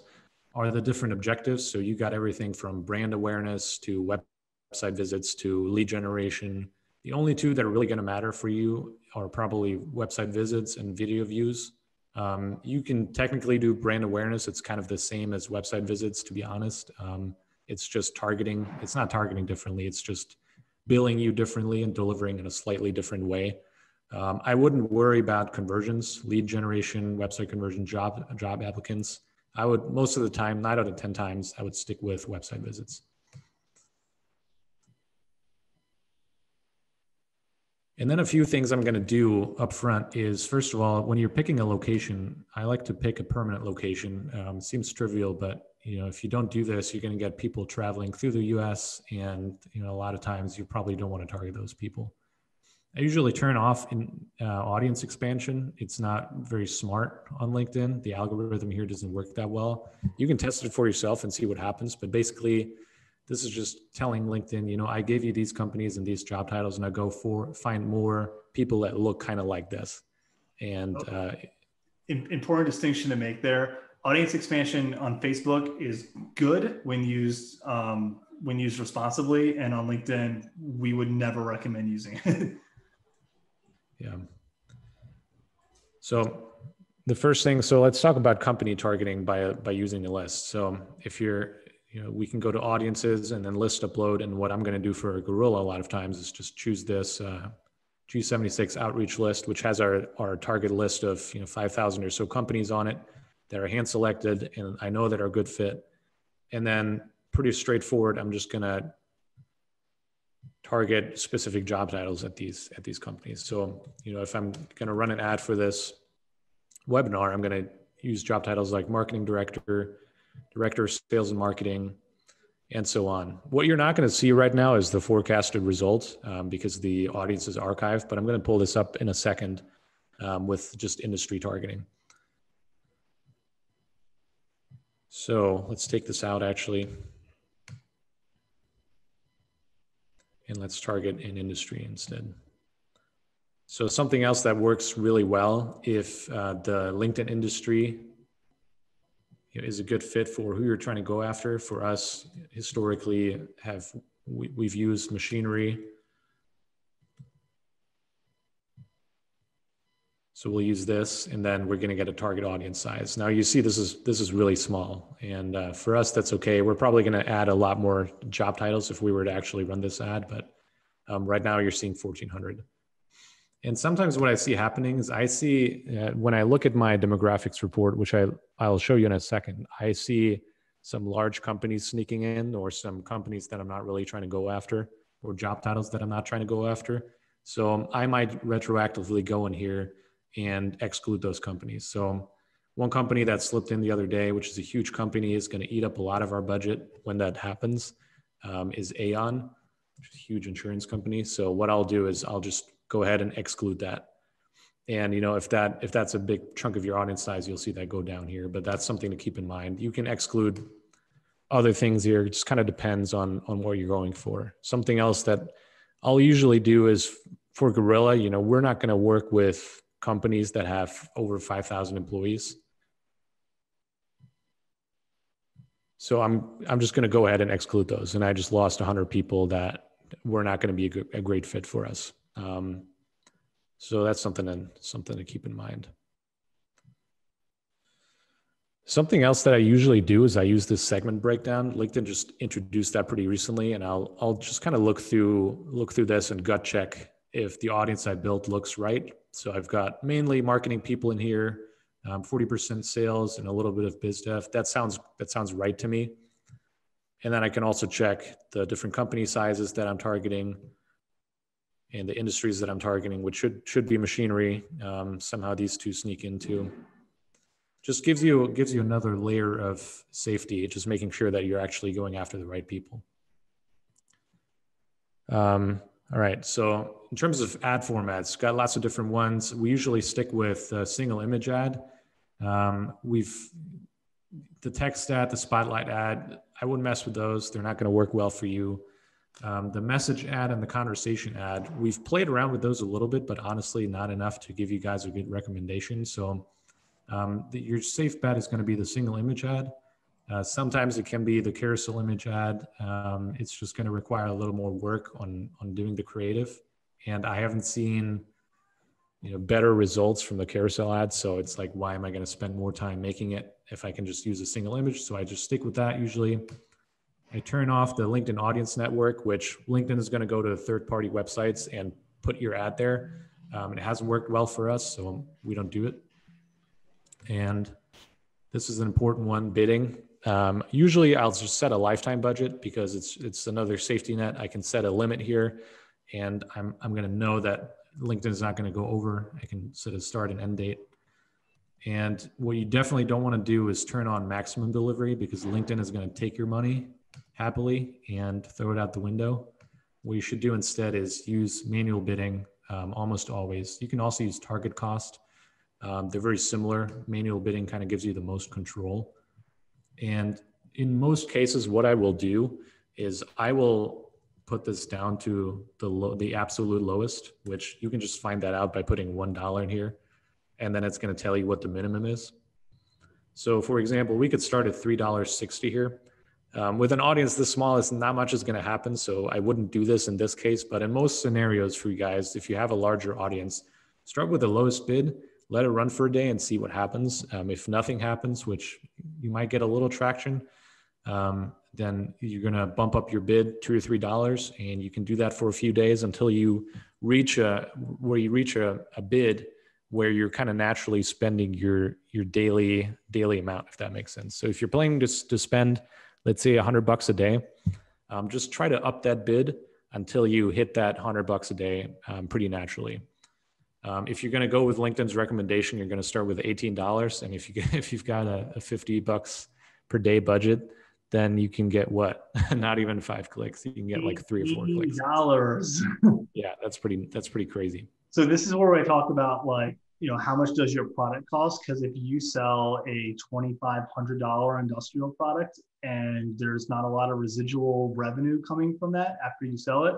are the different objectives. So you got everything from brand awareness to website visits to lead generation. The only two that are really going to matter for you are probably website visits and video views. Um, you can technically do brand awareness. It's kind of the same as website visits, to be honest. Um, it's just targeting. It's not targeting differently. It's just billing you differently and delivering in a slightly different way. Um, I wouldn't worry about conversions, lead generation, website conversion, job job applicants. I would most of the time, nine out of ten times, I would stick with website visits. And then a few things I'm going to do up front is first of all, when you're picking a location, I like to pick a permanent location. Um, seems trivial, but you know, if you don't do this, you're going to get people traveling through the U.S. and you know, a lot of times you probably don't want to target those people. I usually turn off in uh, audience expansion. It's not very smart on LinkedIn. The algorithm here doesn't work that well. You can test it for yourself and see what happens, but basically this is just telling LinkedIn, you know, I gave you these companies and these job titles, and I go for find more people that look kind of like this. And uh, important distinction to make there. Audience expansion on Facebook is good when used um, when used responsibly, and on LinkedIn, we would never recommend using it. yeah. So the first thing, so let's talk about company targeting by by using the list. So if you're you know, we can go to audiences and then list upload. And what I'm going to do for a Gorilla a lot of times is just choose this uh, G76 outreach list, which has our, our target list of, you know, 5,000 or so companies on it that are hand selected and I know that are a good fit. And then pretty straightforward, I'm just going to target specific job titles at these, at these companies. So, you know, if I'm going to run an ad for this webinar, I'm going to use job titles like marketing director, director of sales and marketing, and so on. What you're not going to see right now is the forecasted results um, because the audience is archived, but I'm going to pull this up in a second um, with just industry targeting. So let's take this out actually. And let's target an industry instead. So something else that works really well if uh, the LinkedIn industry is a good fit for who you're trying to go after. For us, historically, have we, we've used machinery. So we'll use this, and then we're going to get a target audience size. Now you see this is this is really small, and uh, for us that's okay. We're probably going to add a lot more job titles if we were to actually run this ad, but um, right now you're seeing 1,400. And sometimes what I see happening is I see uh, when I look at my demographics report, which I I'll show you in a second, I see some large companies sneaking in or some companies that I'm not really trying to go after or job titles that I'm not trying to go after. So I might retroactively go in here and exclude those companies. So one company that slipped in the other day, which is a huge company, is going to eat up a lot of our budget when that happens, um, is Aon, which is a huge insurance company. So what I'll do is I'll just go ahead and exclude that. And you know, if that if that's a big chunk of your audience size, you'll see that go down here. But that's something to keep in mind. You can exclude other things here. It just kind of depends on on what you're going for. Something else that I'll usually do is for Gorilla, you know, we're not going to work with companies that have over 5,000 employees. So I'm I'm just going to go ahead and exclude those, and I just lost 100 people that were not going to be a, a great fit for us. Um, so that's something and something to keep in mind. Something else that I usually do is I use this segment breakdown. LinkedIn just introduced that pretty recently, and I'll I'll just kind of look through look through this and gut check if the audience I built looks right. So I've got mainly marketing people in here, um, 40% sales, and a little bit of biz dev. That sounds that sounds right to me. And then I can also check the different company sizes that I'm targeting, and the industries that I'm targeting, which should should be machinery. Um, somehow these two sneak into. Just gives you gives you another layer of safety. Just making sure that you're actually going after the right people. Um, all right. So in terms of ad formats, got lots of different ones. We usually stick with a single image ad. Um, we've the text ad, the spotlight ad. I wouldn't mess with those. They're not going to work well for you. Um, the message ad and the conversation ad, we've played around with those a little bit, but honestly, not enough to give you guys a good recommendation. So, um, the, your safe bet is going to be the single image ad. Uh, sometimes it can be the carousel image ad. Um, it's just going to require a little more work on on doing the creative, and I haven't seen you know better results from the carousel ad. So it's like, why am I going to spend more time making it if I can just use a single image? So I just stick with that usually. I turn off the LinkedIn Audience Network, which LinkedIn is going to go to third-party websites and put your ad there. Um, it hasn't worked well for us, so we don't do it. And this is an important one: bidding. Um, usually, I'll just set a lifetime budget because it's it's another safety net. I can set a limit here, and I'm I'm going to know that LinkedIn is not going to go over. I can set a start and end date. And what you definitely don't want to do is turn on maximum delivery because LinkedIn is going to take your money happily and throw it out the window. What you should do instead is use manual bidding um, almost always. You can also use target cost. Um, they're very similar. Manual bidding kind of gives you the most control. And in most cases, what I will do is I will put this down to the low, the absolute lowest, which you can just find that out by putting one dollar in here, and then it's going to tell you what the minimum is. So, for example, we could start at three dollars sixty here. Um, with an audience this small, it's not much is going to happen. So I wouldn't do this in this case. But in most scenarios for you guys, if you have a larger audience, start with the lowest bid, let it run for a day and see what happens. Um, if nothing happens, which you might get a little traction, um, then you're going to bump up your bid two or three dollars, and you can do that for a few days until you reach a where you reach a, a bid where you're kind of naturally spending your your daily daily amount, if that makes sense. So if you're planning to to spend let's say 100 bucks a day, um, just try to up that bid until you hit that 100 bucks a day um, pretty naturally. Um, if you're going to go with LinkedIn's recommendation, you're going to start with $18. And if you get, if you've got a, a 50 bucks per day budget, then you can get what? Not even five clicks. You can get like three or four clicks. Dollars. yeah, that's pretty. That's pretty crazy. So this is where we talk about like you know how much does your product cost because if you sell a $2500 industrial product and there's not a lot of residual revenue coming from that after you sell it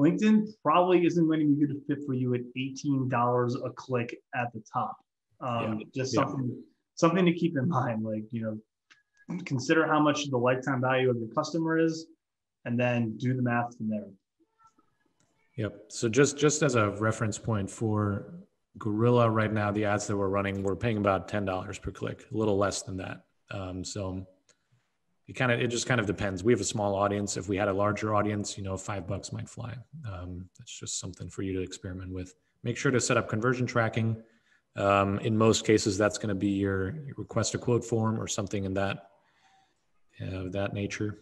linkedin probably isn't going to be a good fit for you at $18 a click at the top um, yeah. just something yeah. something to keep in mind like you know consider how much the lifetime value of your customer is and then do the math from there Yep. So just just as a reference point for Gorilla right now, the ads that we're running, we're paying about ten dollars per click, a little less than that. Um, so it kind of it just kind of depends. We have a small audience. If we had a larger audience, you know, five bucks might fly. Um, that's just something for you to experiment with. Make sure to set up conversion tracking. Um, in most cases, that's going to be your, request a quote form or something in that uh, that nature.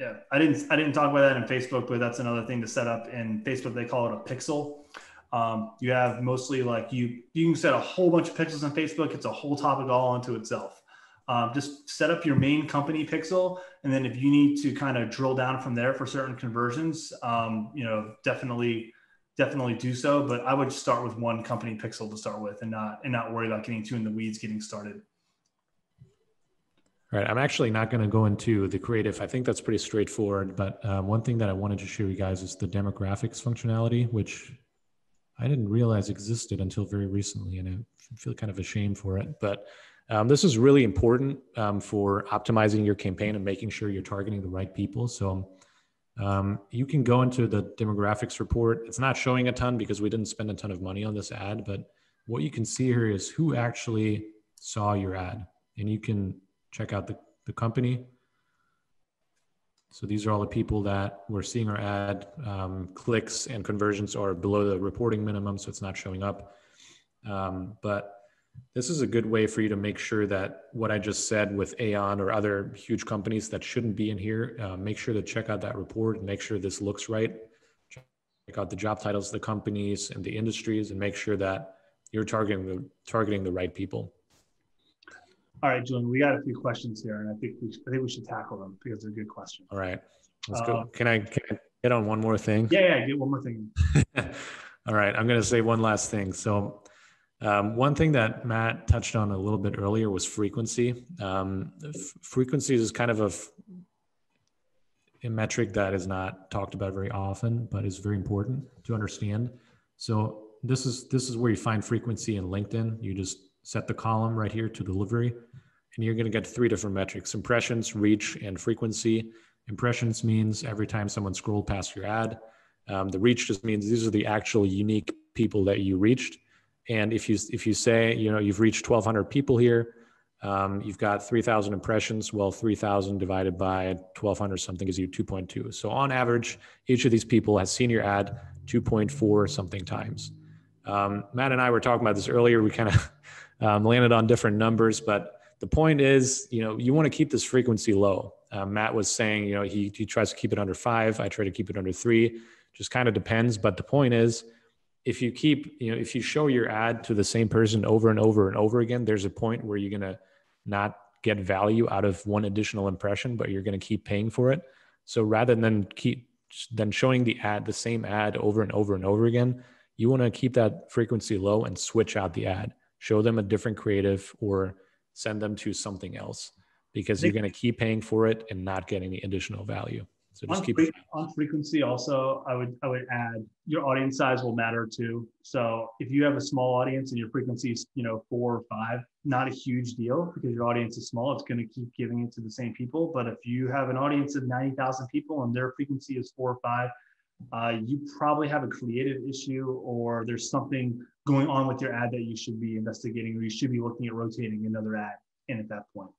Yeah, I didn't I didn't talk about that in Facebook, but that's another thing to set up in Facebook. They call it a pixel. Um, you have mostly like you you can set a whole bunch of pixels on Facebook. It's a whole topic all unto itself. Um, just set up your main company pixel, and then if you need to kind of drill down from there for certain conversions, um, you know, definitely definitely do so. But I would start with one company pixel to start with, and not and not worry about getting too in the weeds getting started. All right, I'm actually not going to go into the creative. I think that's pretty straightforward. But um, one thing that I wanted to show you guys is the demographics functionality, which I didn't realize existed until very recently, and I feel kind of ashamed for it. But um, this is really important um, for optimizing your campaign and making sure you're targeting the right people. So um, you can go into the demographics report. It's not showing a ton because we didn't spend a ton of money on this ad, but what you can see here is who actually saw your ad, and you can check out the, the company so these are all the people that we're seeing our ad. Um, clicks and conversions are below the reporting minimum, so it's not showing up. Um, but this is a good way for you to make sure that what I just said with Aon or other huge companies that shouldn't be in here, uh, make sure to check out that report and make sure this looks right. Check out the job titles the companies and the industries and make sure that you're targeting the targeting the right people. All right, Julian, we got a few questions here, and I think we should, I think we should tackle them because they're good questions. All right, let's uh, go. Can I, can I get on one more thing? Yeah, yeah, get one more thing. All right, I'm going to say one last thing. So, um, one thing that Matt touched on a little bit earlier was frequency. Um, f- frequency is kind of a, f- a metric that is not talked about very often, but is very important to understand. So this is this is where you find frequency in LinkedIn. You just set the column right here to delivery. And you're going to get three different metrics impressions, reach, and frequency. Impressions means every time someone scrolled past your ad. Um, the reach just means these are the actual unique people that you reached. And if you if you say you know you've reached 1,200 people here, um, you've got 3,000 impressions. Well, 3,000 divided by 1,200 something gives you 2.2. So on average, each of these people has seen your ad 2.4 something times. Um, Matt and I were talking about this earlier. We kind of um, landed on different numbers, but the point is, you know, you want to keep this frequency low. Uh, Matt was saying, you know, he, he tries to keep it under five. I try to keep it under three. Just kind of depends. But the point is, if you keep, you know, if you show your ad to the same person over and over and over again, there's a point where you're going to not get value out of one additional impression, but you're going to keep paying for it. So rather than keep than showing the ad, the same ad over and over and over again, you want to keep that frequency low and switch out the ad. Show them a different creative or send them to something else because you're going to keep paying for it and not getting any additional value. So just on keep fre- on frequency. Also, I would I would add your audience size will matter too. So if you have a small audience and your frequency is you know four or five, not a huge deal because your audience is small. It's going to keep giving it to the same people. But if you have an audience of ninety thousand people and their frequency is four or five, uh, you probably have a creative issue or there's something going on with your ad that you should be investigating or you should be looking at rotating another ad in at that point.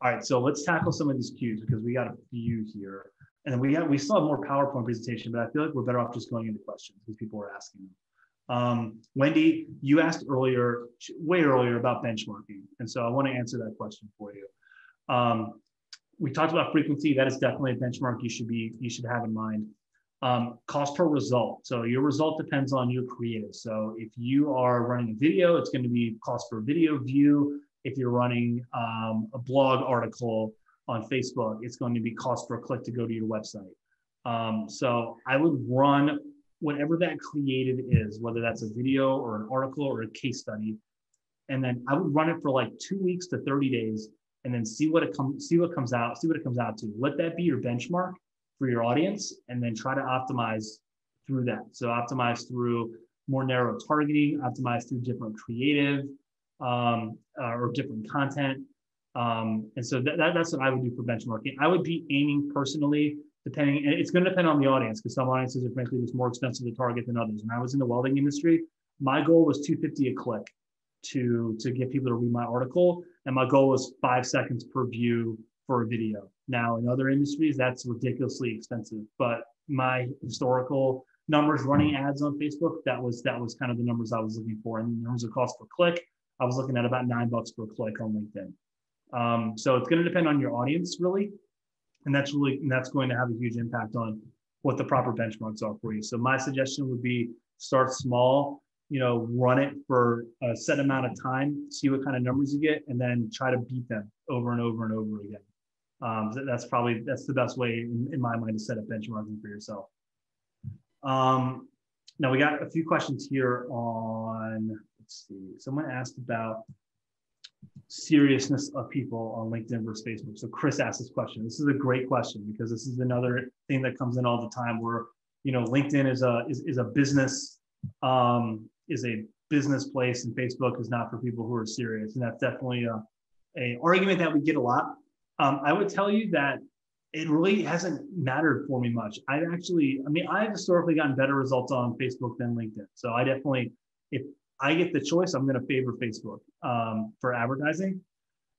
All right, so let's tackle some of these cues because we got a few here. And we got, we still have more PowerPoint presentation, but I feel like we're better off just going into questions because people are asking them. Um, Wendy, you asked earlier, way earlier about benchmarking. And so I want to answer that question for you. Um, we talked about frequency. That is definitely a benchmark you should be, you should have in mind. Um, cost per result. So your result depends on your creative. So if you are running a video, it's going to be cost per video view. If you're running um, a blog article, on Facebook, it's going to be cost per click to go to your website. Um, so I would run whatever that creative is, whether that's a video or an article or a case study, and then I would run it for like two weeks to 30 days, and then see what it comes see what comes out, see what it comes out to. Let that be your benchmark for your audience, and then try to optimize through that. So optimize through more narrow targeting, optimize through different creative um, uh, or different content, um, and so that, that, that's what I would do for benchmarking. I would be aiming personally, depending, and it's going to depend on the audience because some audiences are frankly just more expensive to target than others. When I was in the welding industry, my goal was 250 a click to to get people to read my article, and my goal was five seconds per view for a video. Now in other industries, that's ridiculously expensive, but my historical numbers running ads on Facebook, that was that was kind of the numbers I was looking for. And in terms of cost per click, I was looking at about nine bucks per click on LinkedIn. Um, so it's going to depend on your audience really, and that's really and that's going to have a huge impact on what the proper benchmarks are for you. So my suggestion would be start small, you know, run it for a set amount of time, see what kind of numbers you get, and then try to beat them over and over and over again. Um, that's probably that's the best way in, in, my mind to set up benchmarking for yourself. Um, now we got a few questions here on. Let's see. Someone asked about seriousness of people on LinkedIn versus Facebook. So Chris asked this question. This is a great question because this is another thing that comes in all the time where you know LinkedIn is a is, is a business um, is a business place and Facebook is not for people who are serious. And that's definitely a, a argument that we get a lot. Um, I would tell you that it really hasn't mattered for me much. I've actually, I mean, I've historically gotten better results on Facebook than LinkedIn. So I definitely, if I get the choice, I'm going to favor Facebook um, for advertising.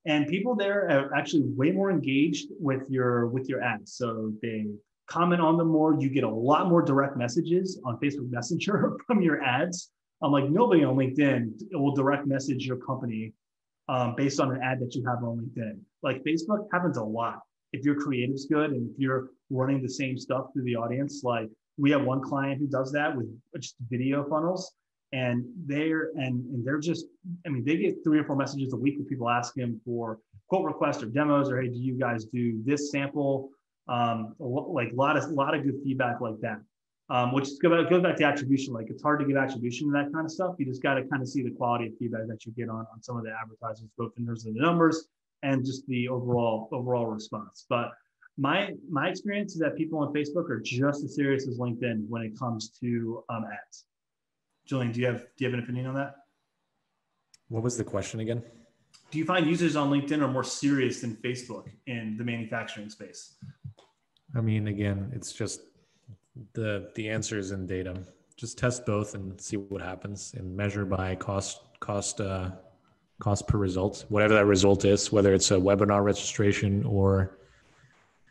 And people there are actually way more engaged with your with your ads. So they comment on them more. You get a lot more direct messages on Facebook Messenger from your ads. I'm like nobody on LinkedIn will direct message your company um, based on an ad that you have on LinkedIn. Like Facebook happens a lot. If your creative's good and if you're running the same stuff through the audience, like we have one client who does that with just video funnels and they're and, and they're just i mean they get three or four messages a week with people asking for quote requests or demos or hey do you guys do this sample? Um, like a lot of a lot of good feedback like that. Um, which goes back to attribution. Like it's hard to give attribution to that kind of stuff. You just got to kind of see the quality of feedback that you get on, on some of the advertisers both in terms of the numbers and just the overall overall response. But my my experience is that people on facebook are just as serious as linkedin when it comes to um, ads Julian, do you have do you have an opinion on that? What was the question again? do you find users on LinkedIn are more serious than Facebook in the manufacturing space? I mean, again, it's just the the answer is in data. Just test both and see what happens, and measure by cost cost uh, cost per result, whatever that result is, whether it's a webinar registration or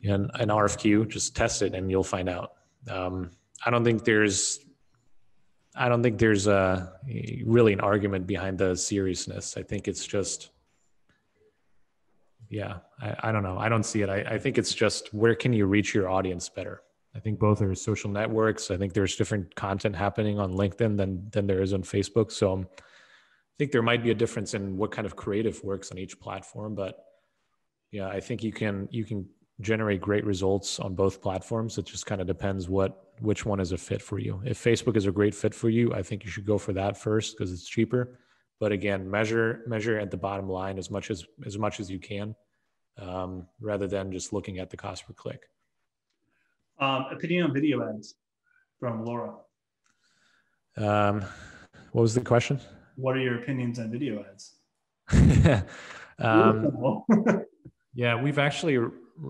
an, an RFQ. Just test it, and you'll find out. Um, I don't think there's I don't think there's a really an argument behind the seriousness. I think it's just yeah, I, I don't know. I don't see it. I, I think it's just where can you reach your audience better? I think both are social networks. I think there's different content happening on LinkedIn than than there is on Facebook. So um, I think there might be a difference in what kind of creative works on each platform. But yeah, I think you can you can generate great results on both platforms. It just kind of depends what which one is a fit for you. If Facebook is a great fit for you, I think you should go for that first because it's cheaper. But again, measure measure at the bottom line as much as as much as you can, um, rather than just looking at the cost per click. Um, opinion on video ads from Laura. Um, what was the question? What are your opinions on video ads? um, yeah, we've actually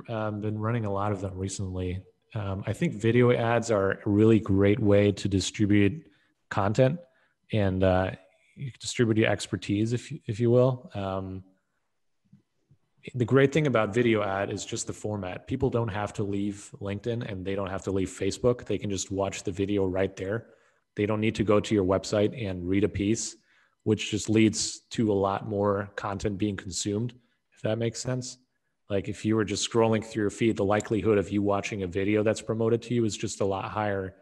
um, been running a lot of them recently. Um, I think video ads are a really great way to distribute content and uh, you distribute your expertise, if you, if you will. Um, the great thing about video ad is just the format. People don't have to leave LinkedIn and they don't have to leave Facebook. They can just watch the video right there. They don't need to go to your website and read a piece, which just leads to a lot more content being consumed, if that makes sense. Like if you were just scrolling through your feed, the likelihood of you watching a video that's promoted to you is just a lot higher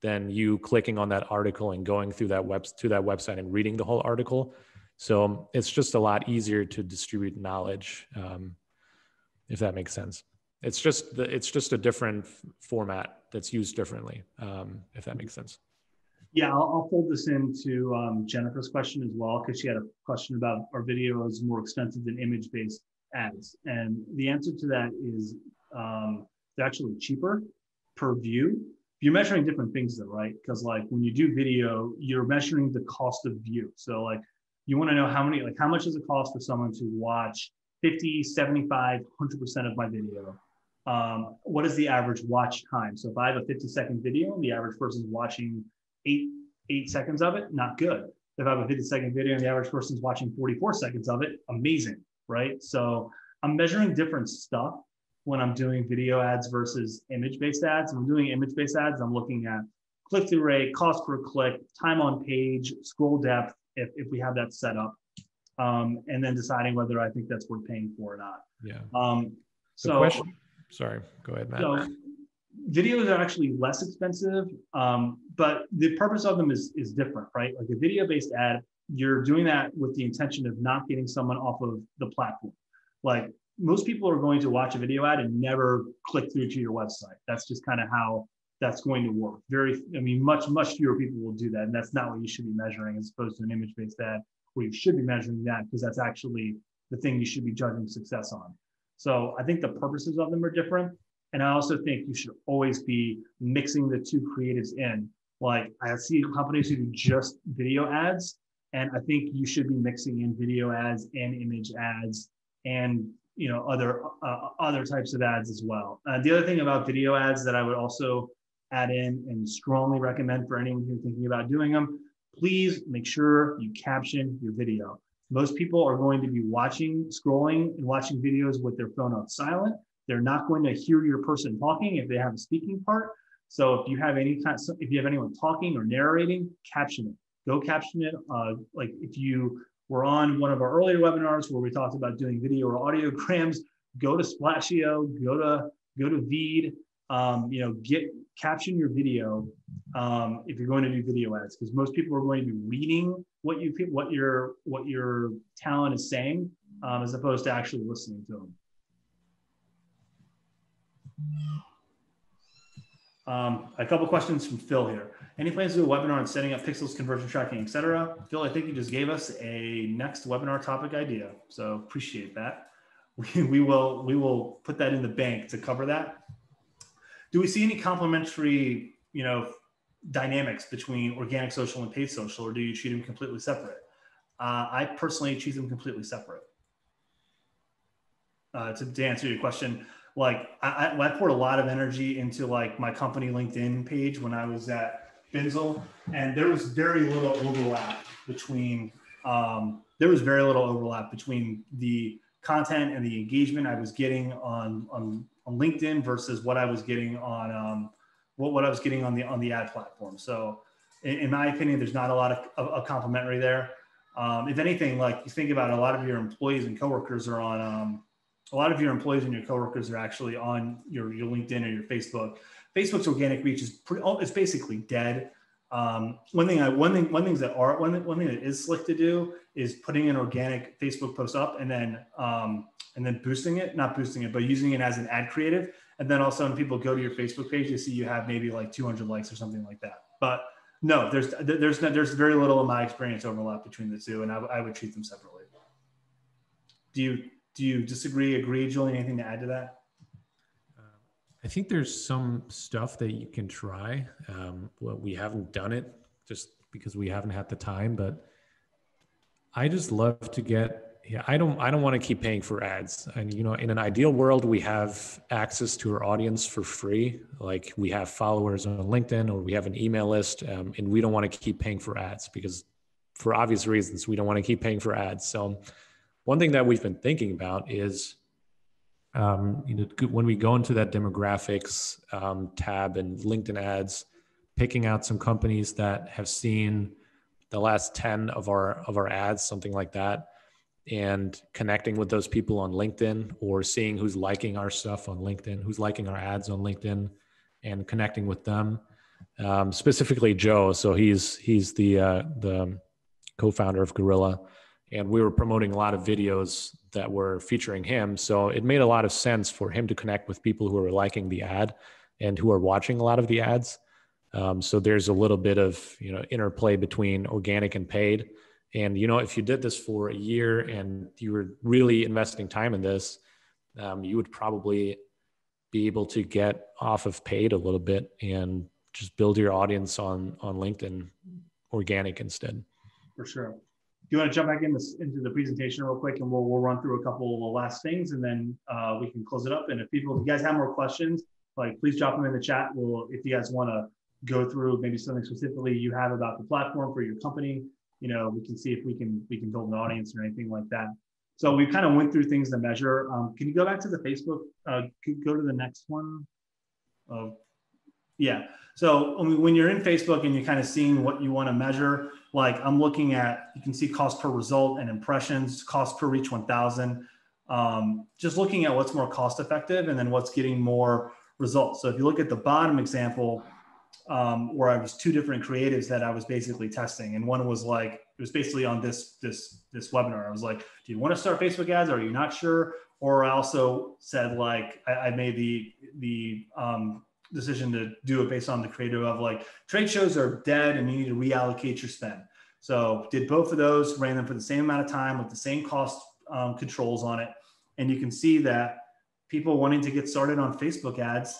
than you clicking on that article and going through that web to that website and reading the whole article. So it's just a lot easier to distribute knowledge, um, if that makes sense. It's just the, it's just a different f- format that's used differently, um, if that makes sense. Yeah, I'll, I'll fold this into um, Jennifer's question as well because she had a question about our video is more expensive than image-based ads, and the answer to that is um, they're actually cheaper per view you're measuring different things though, right? Because like when you do video, you're measuring the cost of view. So like you want to know how many, like how much does it cost for someone to watch 50, 75, 100% of my video? Um, what is the average watch time? So if I have a 50 second video and the average person's watching eight, eight seconds of it, not good. If I have a 50 second video and the average person's watching 44 seconds of it, amazing, right? So I'm measuring different stuff when I'm doing video ads versus image based ads. When I'm doing image based ads, I'm looking at click through rate, cost per click, time on page, scroll depth, if, if we have that set up, um, and then deciding whether I think that's worth paying for or not. Yeah. Um, so, question, sorry, go ahead, Matt. So, videos are actually less expensive, um, but the purpose of them is, is different, right? Like a video based ad, you're doing that with the intention of not getting someone off of the platform. Like most people are going to watch a video ad and never click through to your website. That's just kind of how that's going to work. Very, I mean, much, much fewer people will do that. And that's not what you should be measuring as opposed to an image based ad where you should be measuring that because that's actually the thing you should be judging success on. So I think the purposes of them are different. And I also think you should always be mixing the two creatives in. Like I see companies who do just video ads, and I think you should be mixing in video ads and image ads and you know other uh, other types of ads as well. Uh, the other thing about video ads that I would also add in and strongly recommend for anyone who's thinking about doing them, please make sure you caption your video. Most people are going to be watching, scrolling, and watching videos with their phone on silent. They're not going to hear your person talking if they have a speaking part. So if you have any kind, if you have anyone talking or narrating, caption it. Go caption it. Uh, like if you we're on one of our earlier webinars where we talked about doing video or audiograms. Go to Splasheo, go to go to Veed. Um, you know, get caption your video um, if you're going to do video ads because most people are going to be reading what you what your what your talent is saying um, as opposed to actually listening to them. Um, a couple questions from Phil here. Any plans to do a webinar on setting up pixels, conversion tracking, etc.? Phil, I think you just gave us a next webinar topic idea, so appreciate that. We, we will we will put that in the bank to cover that. Do we see any complementary, you know, dynamics between organic social and paid social, or do you treat them completely separate? Uh, I personally treat them completely separate. uh, to, to answer your question, like I, I, poured a lot of energy into like my company LinkedIn page when I was at Binzel, and there was very little overlap between um, there was very little overlap between the content and the engagement I was getting on on, on LinkedIn versus what I was getting on um, what, what I was getting on the on the ad platform. So in, in my opinion, there's not a lot of, of, complementary there. Um, if anything, like you think about it, a lot of your employees and coworkers are on um, a lot of your employees and your coworkers are actually on your, your LinkedIn or your Facebook. Facebook's organic reach is pretty, oh, it's basically dead. Um, one thing I, one thing, one things that are, one, one thing that is slick to do is putting an organic Facebook post up and then, um, and then boosting it, not boosting it, but using it as an ad creative. And then also when people go to your Facebook page, you see you have maybe like 200 likes or something like that. But no, there's, there's, there's very little in my experience overlap between the two. And I, I would treat them separately. Do you, do you disagree, agree, Julian? Anything to add to that? I think there's some stuff that you can try. Um, well, we haven't done it just because we haven't had the time, but I just love to get. Yeah, I don't. I don't want to keep paying for ads. And you know, in an ideal world, we have access to our audience for free. Like we have followers on LinkedIn, or we have an email list, um, and we don't want to keep paying for ads because, for obvious reasons, we don't want to keep paying for ads. So one thing that we've been thinking about is, um, you know, when we go into that demographics um, tab and LinkedIn ads, picking out some companies that have seen the last 10 of our of our ads, something like that, and connecting with those people on LinkedIn or seeing who's liking our stuff on LinkedIn, who's liking our ads on LinkedIn, and connecting with them. Um, specifically, Joe. So he's he's the uh, the co-founder of Gorilla and we were promoting a lot of videos that were featuring him. So it made a lot of sense for him to connect with people who are liking the ad and who are watching a lot of the ads. Um, so there's a little bit of you know interplay between organic and paid. And you know if you did this for a year and you were really investing time in this um, you would probably be able to get off of paid a little bit and just build your audience on on linkedin organic instead. For sure you want to jump back in this, into the presentation real quick and we'll, we'll run through a couple of the last things and then uh, we can close it up. And if people, if you guys have more questions, like please drop them in the chat. We'll, if you guys want to go through maybe something specifically you have about the platform for your company, you know, we can see if we can, we can build an audience or anything like that. So we kind of went through things to measure. Um, can you go back to the Facebook, uh, go to the next one? Oh, yeah. So when you're in Facebook and you're kind of seeing what you want to measure, like I'm looking at, you can see cost per result and impressions, cost per reach 1000. Um, just looking at what's more cost effective and then what's getting more results. So if you look at the bottom example, um, where I was two different creatives that I was basically testing, and one was like it was basically on this this this webinar. I was like, "Do you want to start Facebook ads? Or are you not sure?" Or I also said like I, I made the the um, decision to do it based on the creative of like trade shows are dead and you need to reallocate your spend. So did both of those, ran them for the same amount of time with the same cost um, controls on it. And you can see that people wanting to get started on Facebook ads,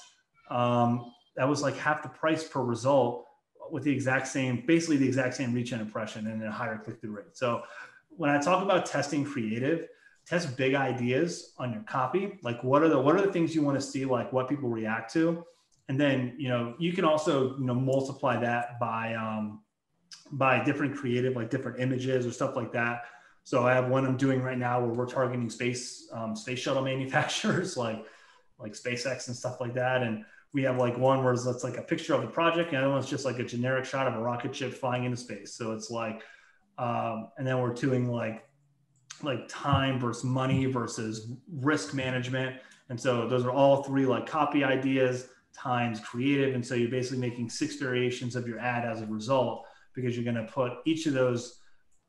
um, that was like half the price per result with the exact same, basically the exact same reach and impression and a higher click-through rate. So when I talk about testing creative, test big ideas on your copy. Like what are the what are the things you want to see, like what people react to? And then you know you can also you know multiply that by um, by different creative like different images or stuff like that. So i have one i'm doing right now where we're targeting space um, space shuttle manufacturers like like spacex and stuff like that. And we have like one where it's like a picture of the project and the other one's just like a generic shot of a rocket ship flying into space. So it's like um, and then we're doing like like time versus money versus risk management. And so those are all three like copy ideas times creative. And so you're basically making six variations of your ad as a result because you're going to put each of those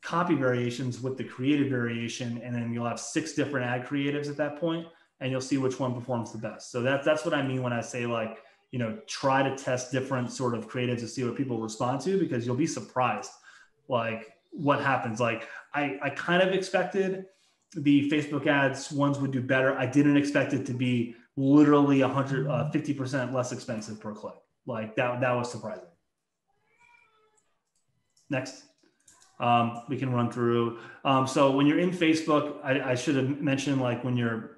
copy variations with the creative variation. And then you'll have six different ad creatives at that point, and you'll see which one performs the best. So that's, that's what I mean when I say like, you know, try to test different sort of creatives to see what people respond to because you'll be surprised like what happens. Like I, I kind of expected the Facebook ads ones would do better. I didn't expect it to be literally 150 uh, percent less expensive per click. Like that, that was surprising. Next, um, we can run through. Um, so when you're in Facebook, I, I should have mentioned like when you're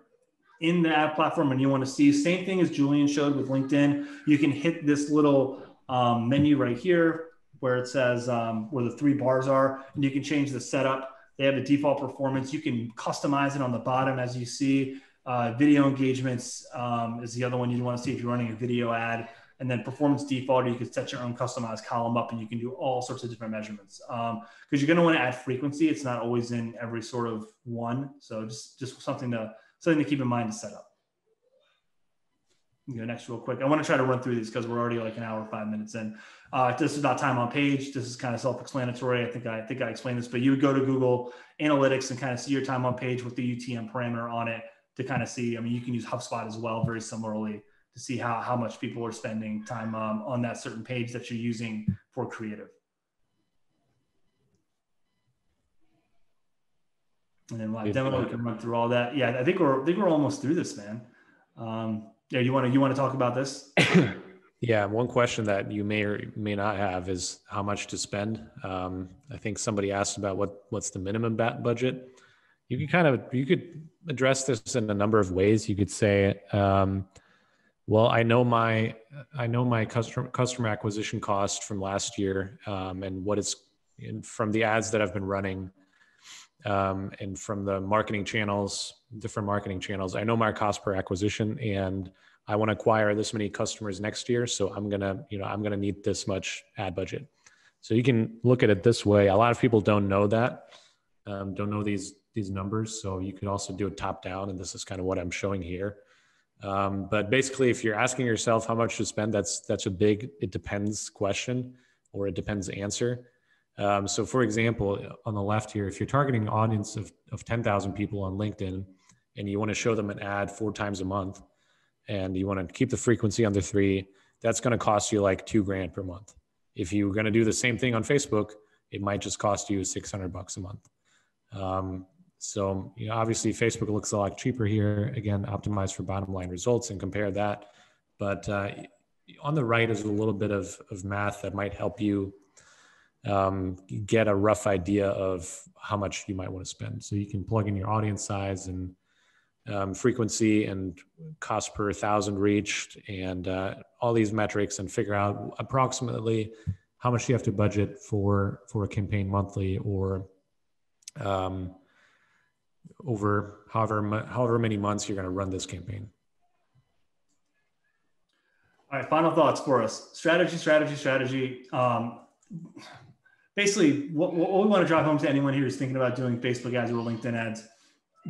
in the ad platform and you want to see same thing as Julian showed with LinkedIn, you can hit this little um, menu right here where it says um, where the three bars are, and you can change the setup. They have the default performance. You can customize it on the bottom as you see. Uh, video engagements um, is the other one you'd want to see if you're running a video ad. And then performance default, you can set your own customized column up and you can do all sorts of different measurements. Because um, you're going to want to add frequency. It's not always in every sort of one. So just, just something to something to keep in mind to set up. Next real quick. I want to try to run through these because we're already like an hour, five minutes in. Uh, this is about time on page. This is kind of self-explanatory. I think I, I think I explained this, but you would go to Google Analytics and kind of see your time on page with the UTM parameter on it to kind of see. I mean, you can use HubSpot as well, very similarly, to see how how much people are spending time um, on that certain page that you're using for creative. And then live demo, we can run through all that. Yeah, I think we're I think we're almost through this, man. Um, yeah, you want to you want to talk about this? yeah, one question that you may or may not have is how much to spend. Um, I think somebody asked about what what's the minimum bat budget. You could kind of you could address this in a number of ways. You could say, um, well, I know my I know my customer customer acquisition cost from last year, um, and what it's from the ads that I've been running um, and from the marketing channels, different marketing channels. I know my cost per acquisition, and I want to acquire this many customers next year. So I'm gonna, you know, I'm gonna need this much ad budget. So you can look at it this way. A lot of people don't know that, um, don't know these these numbers. So you could also do it top down, and this is kind of what I'm showing here. Um, but basically, if you're asking yourself how much to spend, that's that's a big it depends question or it depends answer. Um, so, for example, on the left here, if you're targeting an audience of, of 10,000 people on LinkedIn and you want to show them an ad four times a month and you want to keep the frequency under three, that's going to cost you like two grand per month. If you're going to do the same thing on Facebook, it might just cost you 600 bucks a month. Um, so, you know, obviously Facebook looks a lot cheaper here. Again, optimized for bottom line results and compare that. But uh, on the right is a little bit of, of math that might help you um, get a rough idea of how much you might want to spend. So you can plug in your audience size and um, frequency and cost per thousand reached and uh, all these metrics and figure out approximately how much you have to budget for for a campaign monthly or um, over however however many months you're going to run this campaign. All right, final thoughts for us. Strategy, strategy, strategy. Um, basically what, what we want to drive home to anyone here is thinking about doing Facebook ads or LinkedIn ads.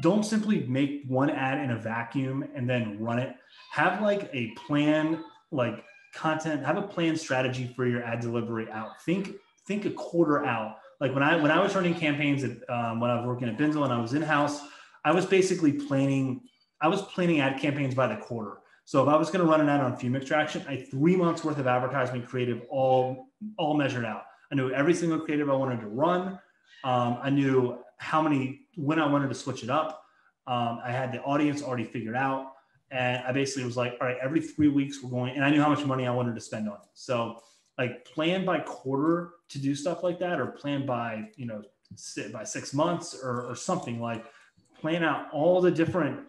Don't simply make one ad in a vacuum and then run it. Have like a plan, like content, have a plan strategy for your ad delivery out. Think, think a quarter out. Like when I when I was running campaigns at um, when I was working at Binzel and I was in house, I was basically planning. I was planning ad campaigns by the quarter. So if I was going to run an ad on fume extraction, I three months worth of advertisement creative all all measured out. I knew every single creative I wanted to run. Um, I knew how many, when I wanted to switch it up. Um, I had the audience already figured out. And I basically was like, all right, every three weeks we're going, and I knew how much money I wanted to spend on it. So like plan by quarter to do stuff like that, or plan by, you know, by six months or, or something like plan out all the different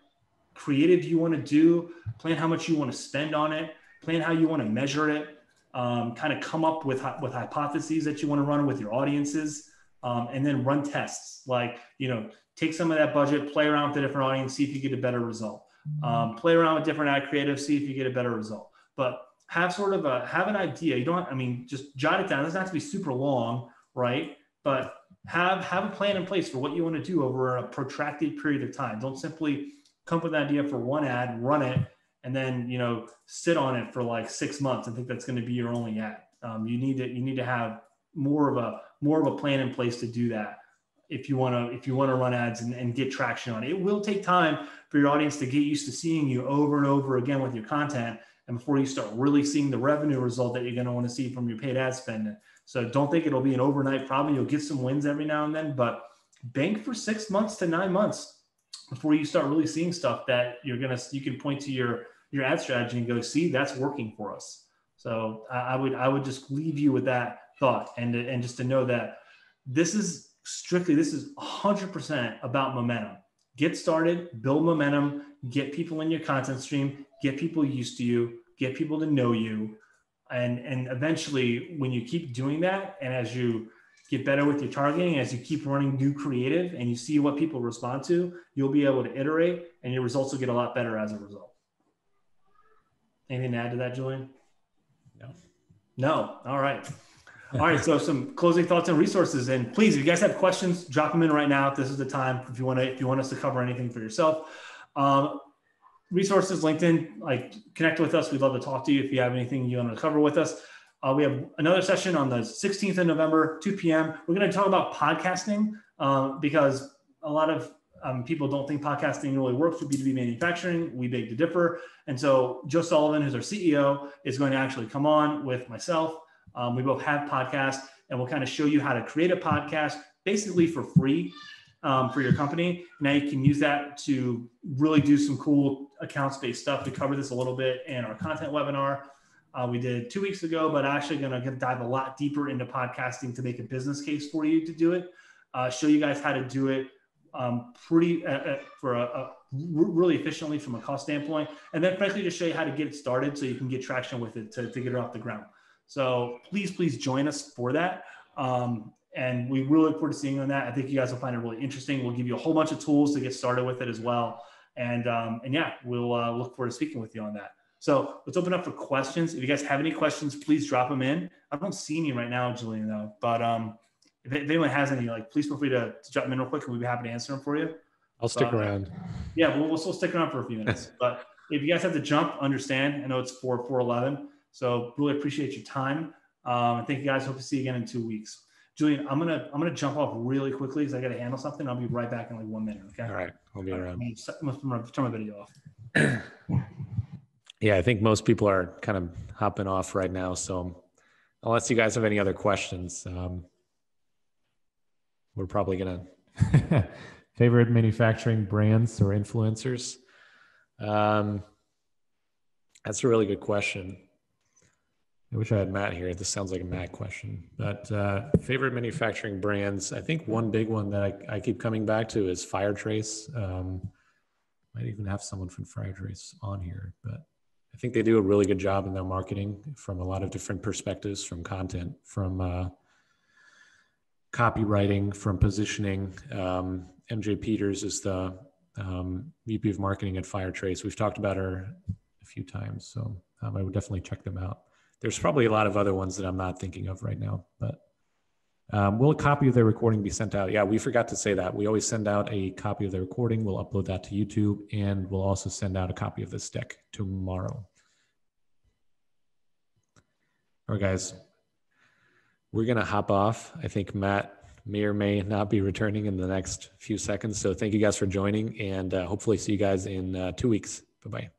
creative you want to do, plan how much you want to spend on it, plan how you want to measure it, um, kind of come up with with hypotheses that you want to run with your audiences, um, and then run tests. Like you know, take some of that budget, play around with the different audience, see if you get a better result. Um, play around with different ad creative, see if you get a better result. But have sort of a have an idea. You don't. I mean, just jot it down. It doesn't have to be super long, right? But have have a plan in place for what you want to do over a protracted period of time. Don't simply come up with an idea for one ad, run it, and then you know sit on it for like six months and think that's going to be your only ad. Um, you need to you need to have more of a more of a plan in place to do that if you want to if you want to run ads and, and get traction on it. It will take time for your audience to get used to seeing you over and over again with your content and before you start really seeing the revenue result that you're going to want to see from your paid ad spend. So don't think it'll be an overnight problem. You'll get some wins every now and then, but bank for six months to nine months before you start really seeing stuff that you're gonna you can point to your your ad strategy and go see that's working for us so i would i would just leave you with that thought and and just to know that this is strictly this is 100% about momentum get started, build momentum, get people in your content stream, get people used to you, get people to know you. And, and eventually, when you keep doing that, and as you get better with your targeting, as you keep running new creative and you see what people respond to, you'll be able to iterate and your results will get a lot better as a result. Anything to add to that, Julian? No. No. All right. All right. So some closing thoughts and resources. And please, if you guys have questions, drop them in right now. If This is the time if you want to if you want us to cover anything for yourself. Um, resources, LinkedIn, like connect with us. We'd love to talk to you if you have anything you want to cover with us. Uh, we have another session on the 16th of November, 2 p.m. We're going to talk about podcasting um, because a lot of um, people don't think podcasting really works for B2B manufacturing. We beg to differ. And so Joe Sullivan, who's our CEO, is going to actually come on with myself. Um, we both have podcasts and we'll kind of show you how to create a podcast basically for free um, for your company. Now you can use that to really do some cool accounts-based stuff. We cover this a little bit in our content webinar uh, we did two weeks ago, but actually going to dive a lot deeper into podcasting to make a business case for you to do it. Uh, show you guys how to do it um, pretty uh, uh for a, a, really efficiently from a cost standpoint, and then frankly just show you how to get it started so you can get traction with it to, to get it off the ground. So please, please join us for that. Um, and we really look forward to seeing you on that. I think you guys will find it really interesting. We'll give you a whole bunch of tools to get started with it as well. And um, and yeah, we'll uh, look forward to speaking with you on that. So let's open up for questions. If you guys have any questions, please drop them in. I don't see any right now, Julian, though. But um, if, if anyone has any, like, please feel free to, to drop them in real quick, and we'd be happy to answer them for you. I'll stick around. Yeah, we'll, we'll still stick around for a few minutes. but if you guys have to jump, understand. I know it's four four eleven, so really appreciate your time. Um, and thank you guys. Hope to see you again in two weeks. Julian, I'm gonna I'm gonna jump off really quickly because I got to handle something. I'll be right back in like one minute. Okay. All right, I'll be around. I'm gonna turn my video off. Yeah, I think most people are kind of hopping off right now. So, unless you guys have any other questions, um, we're probably going to favorite manufacturing brands or influencers. Um, that's a really good question. I wish I had Matt here. This sounds like a Matt question. But uh, favorite manufacturing brands, I think one big one that I, I keep coming back to is Firetrace. Um, might even have someone from Firetrace on here, but I think they do a really good job in their marketing from a lot of different perspectives, from content, from uh, copywriting, from positioning. Um, MJ Peters is the um, VP of marketing at Firetrace. We've talked about her a few times, so um, I would definitely check them out. There's probably a lot of other ones that I'm not thinking of right now, but um, will a copy of the recording be sent out? Yeah, we forgot to say that. We always send out a copy of the recording. We'll upload that to YouTube, and we'll also send out a copy of this deck tomorrow. All right, guys, we're going to hop off. I think Matt may or may not be returning in the next few seconds. So thank you guys for joining, and uh, hopefully see you guys in uh, two weeks. Bye bye.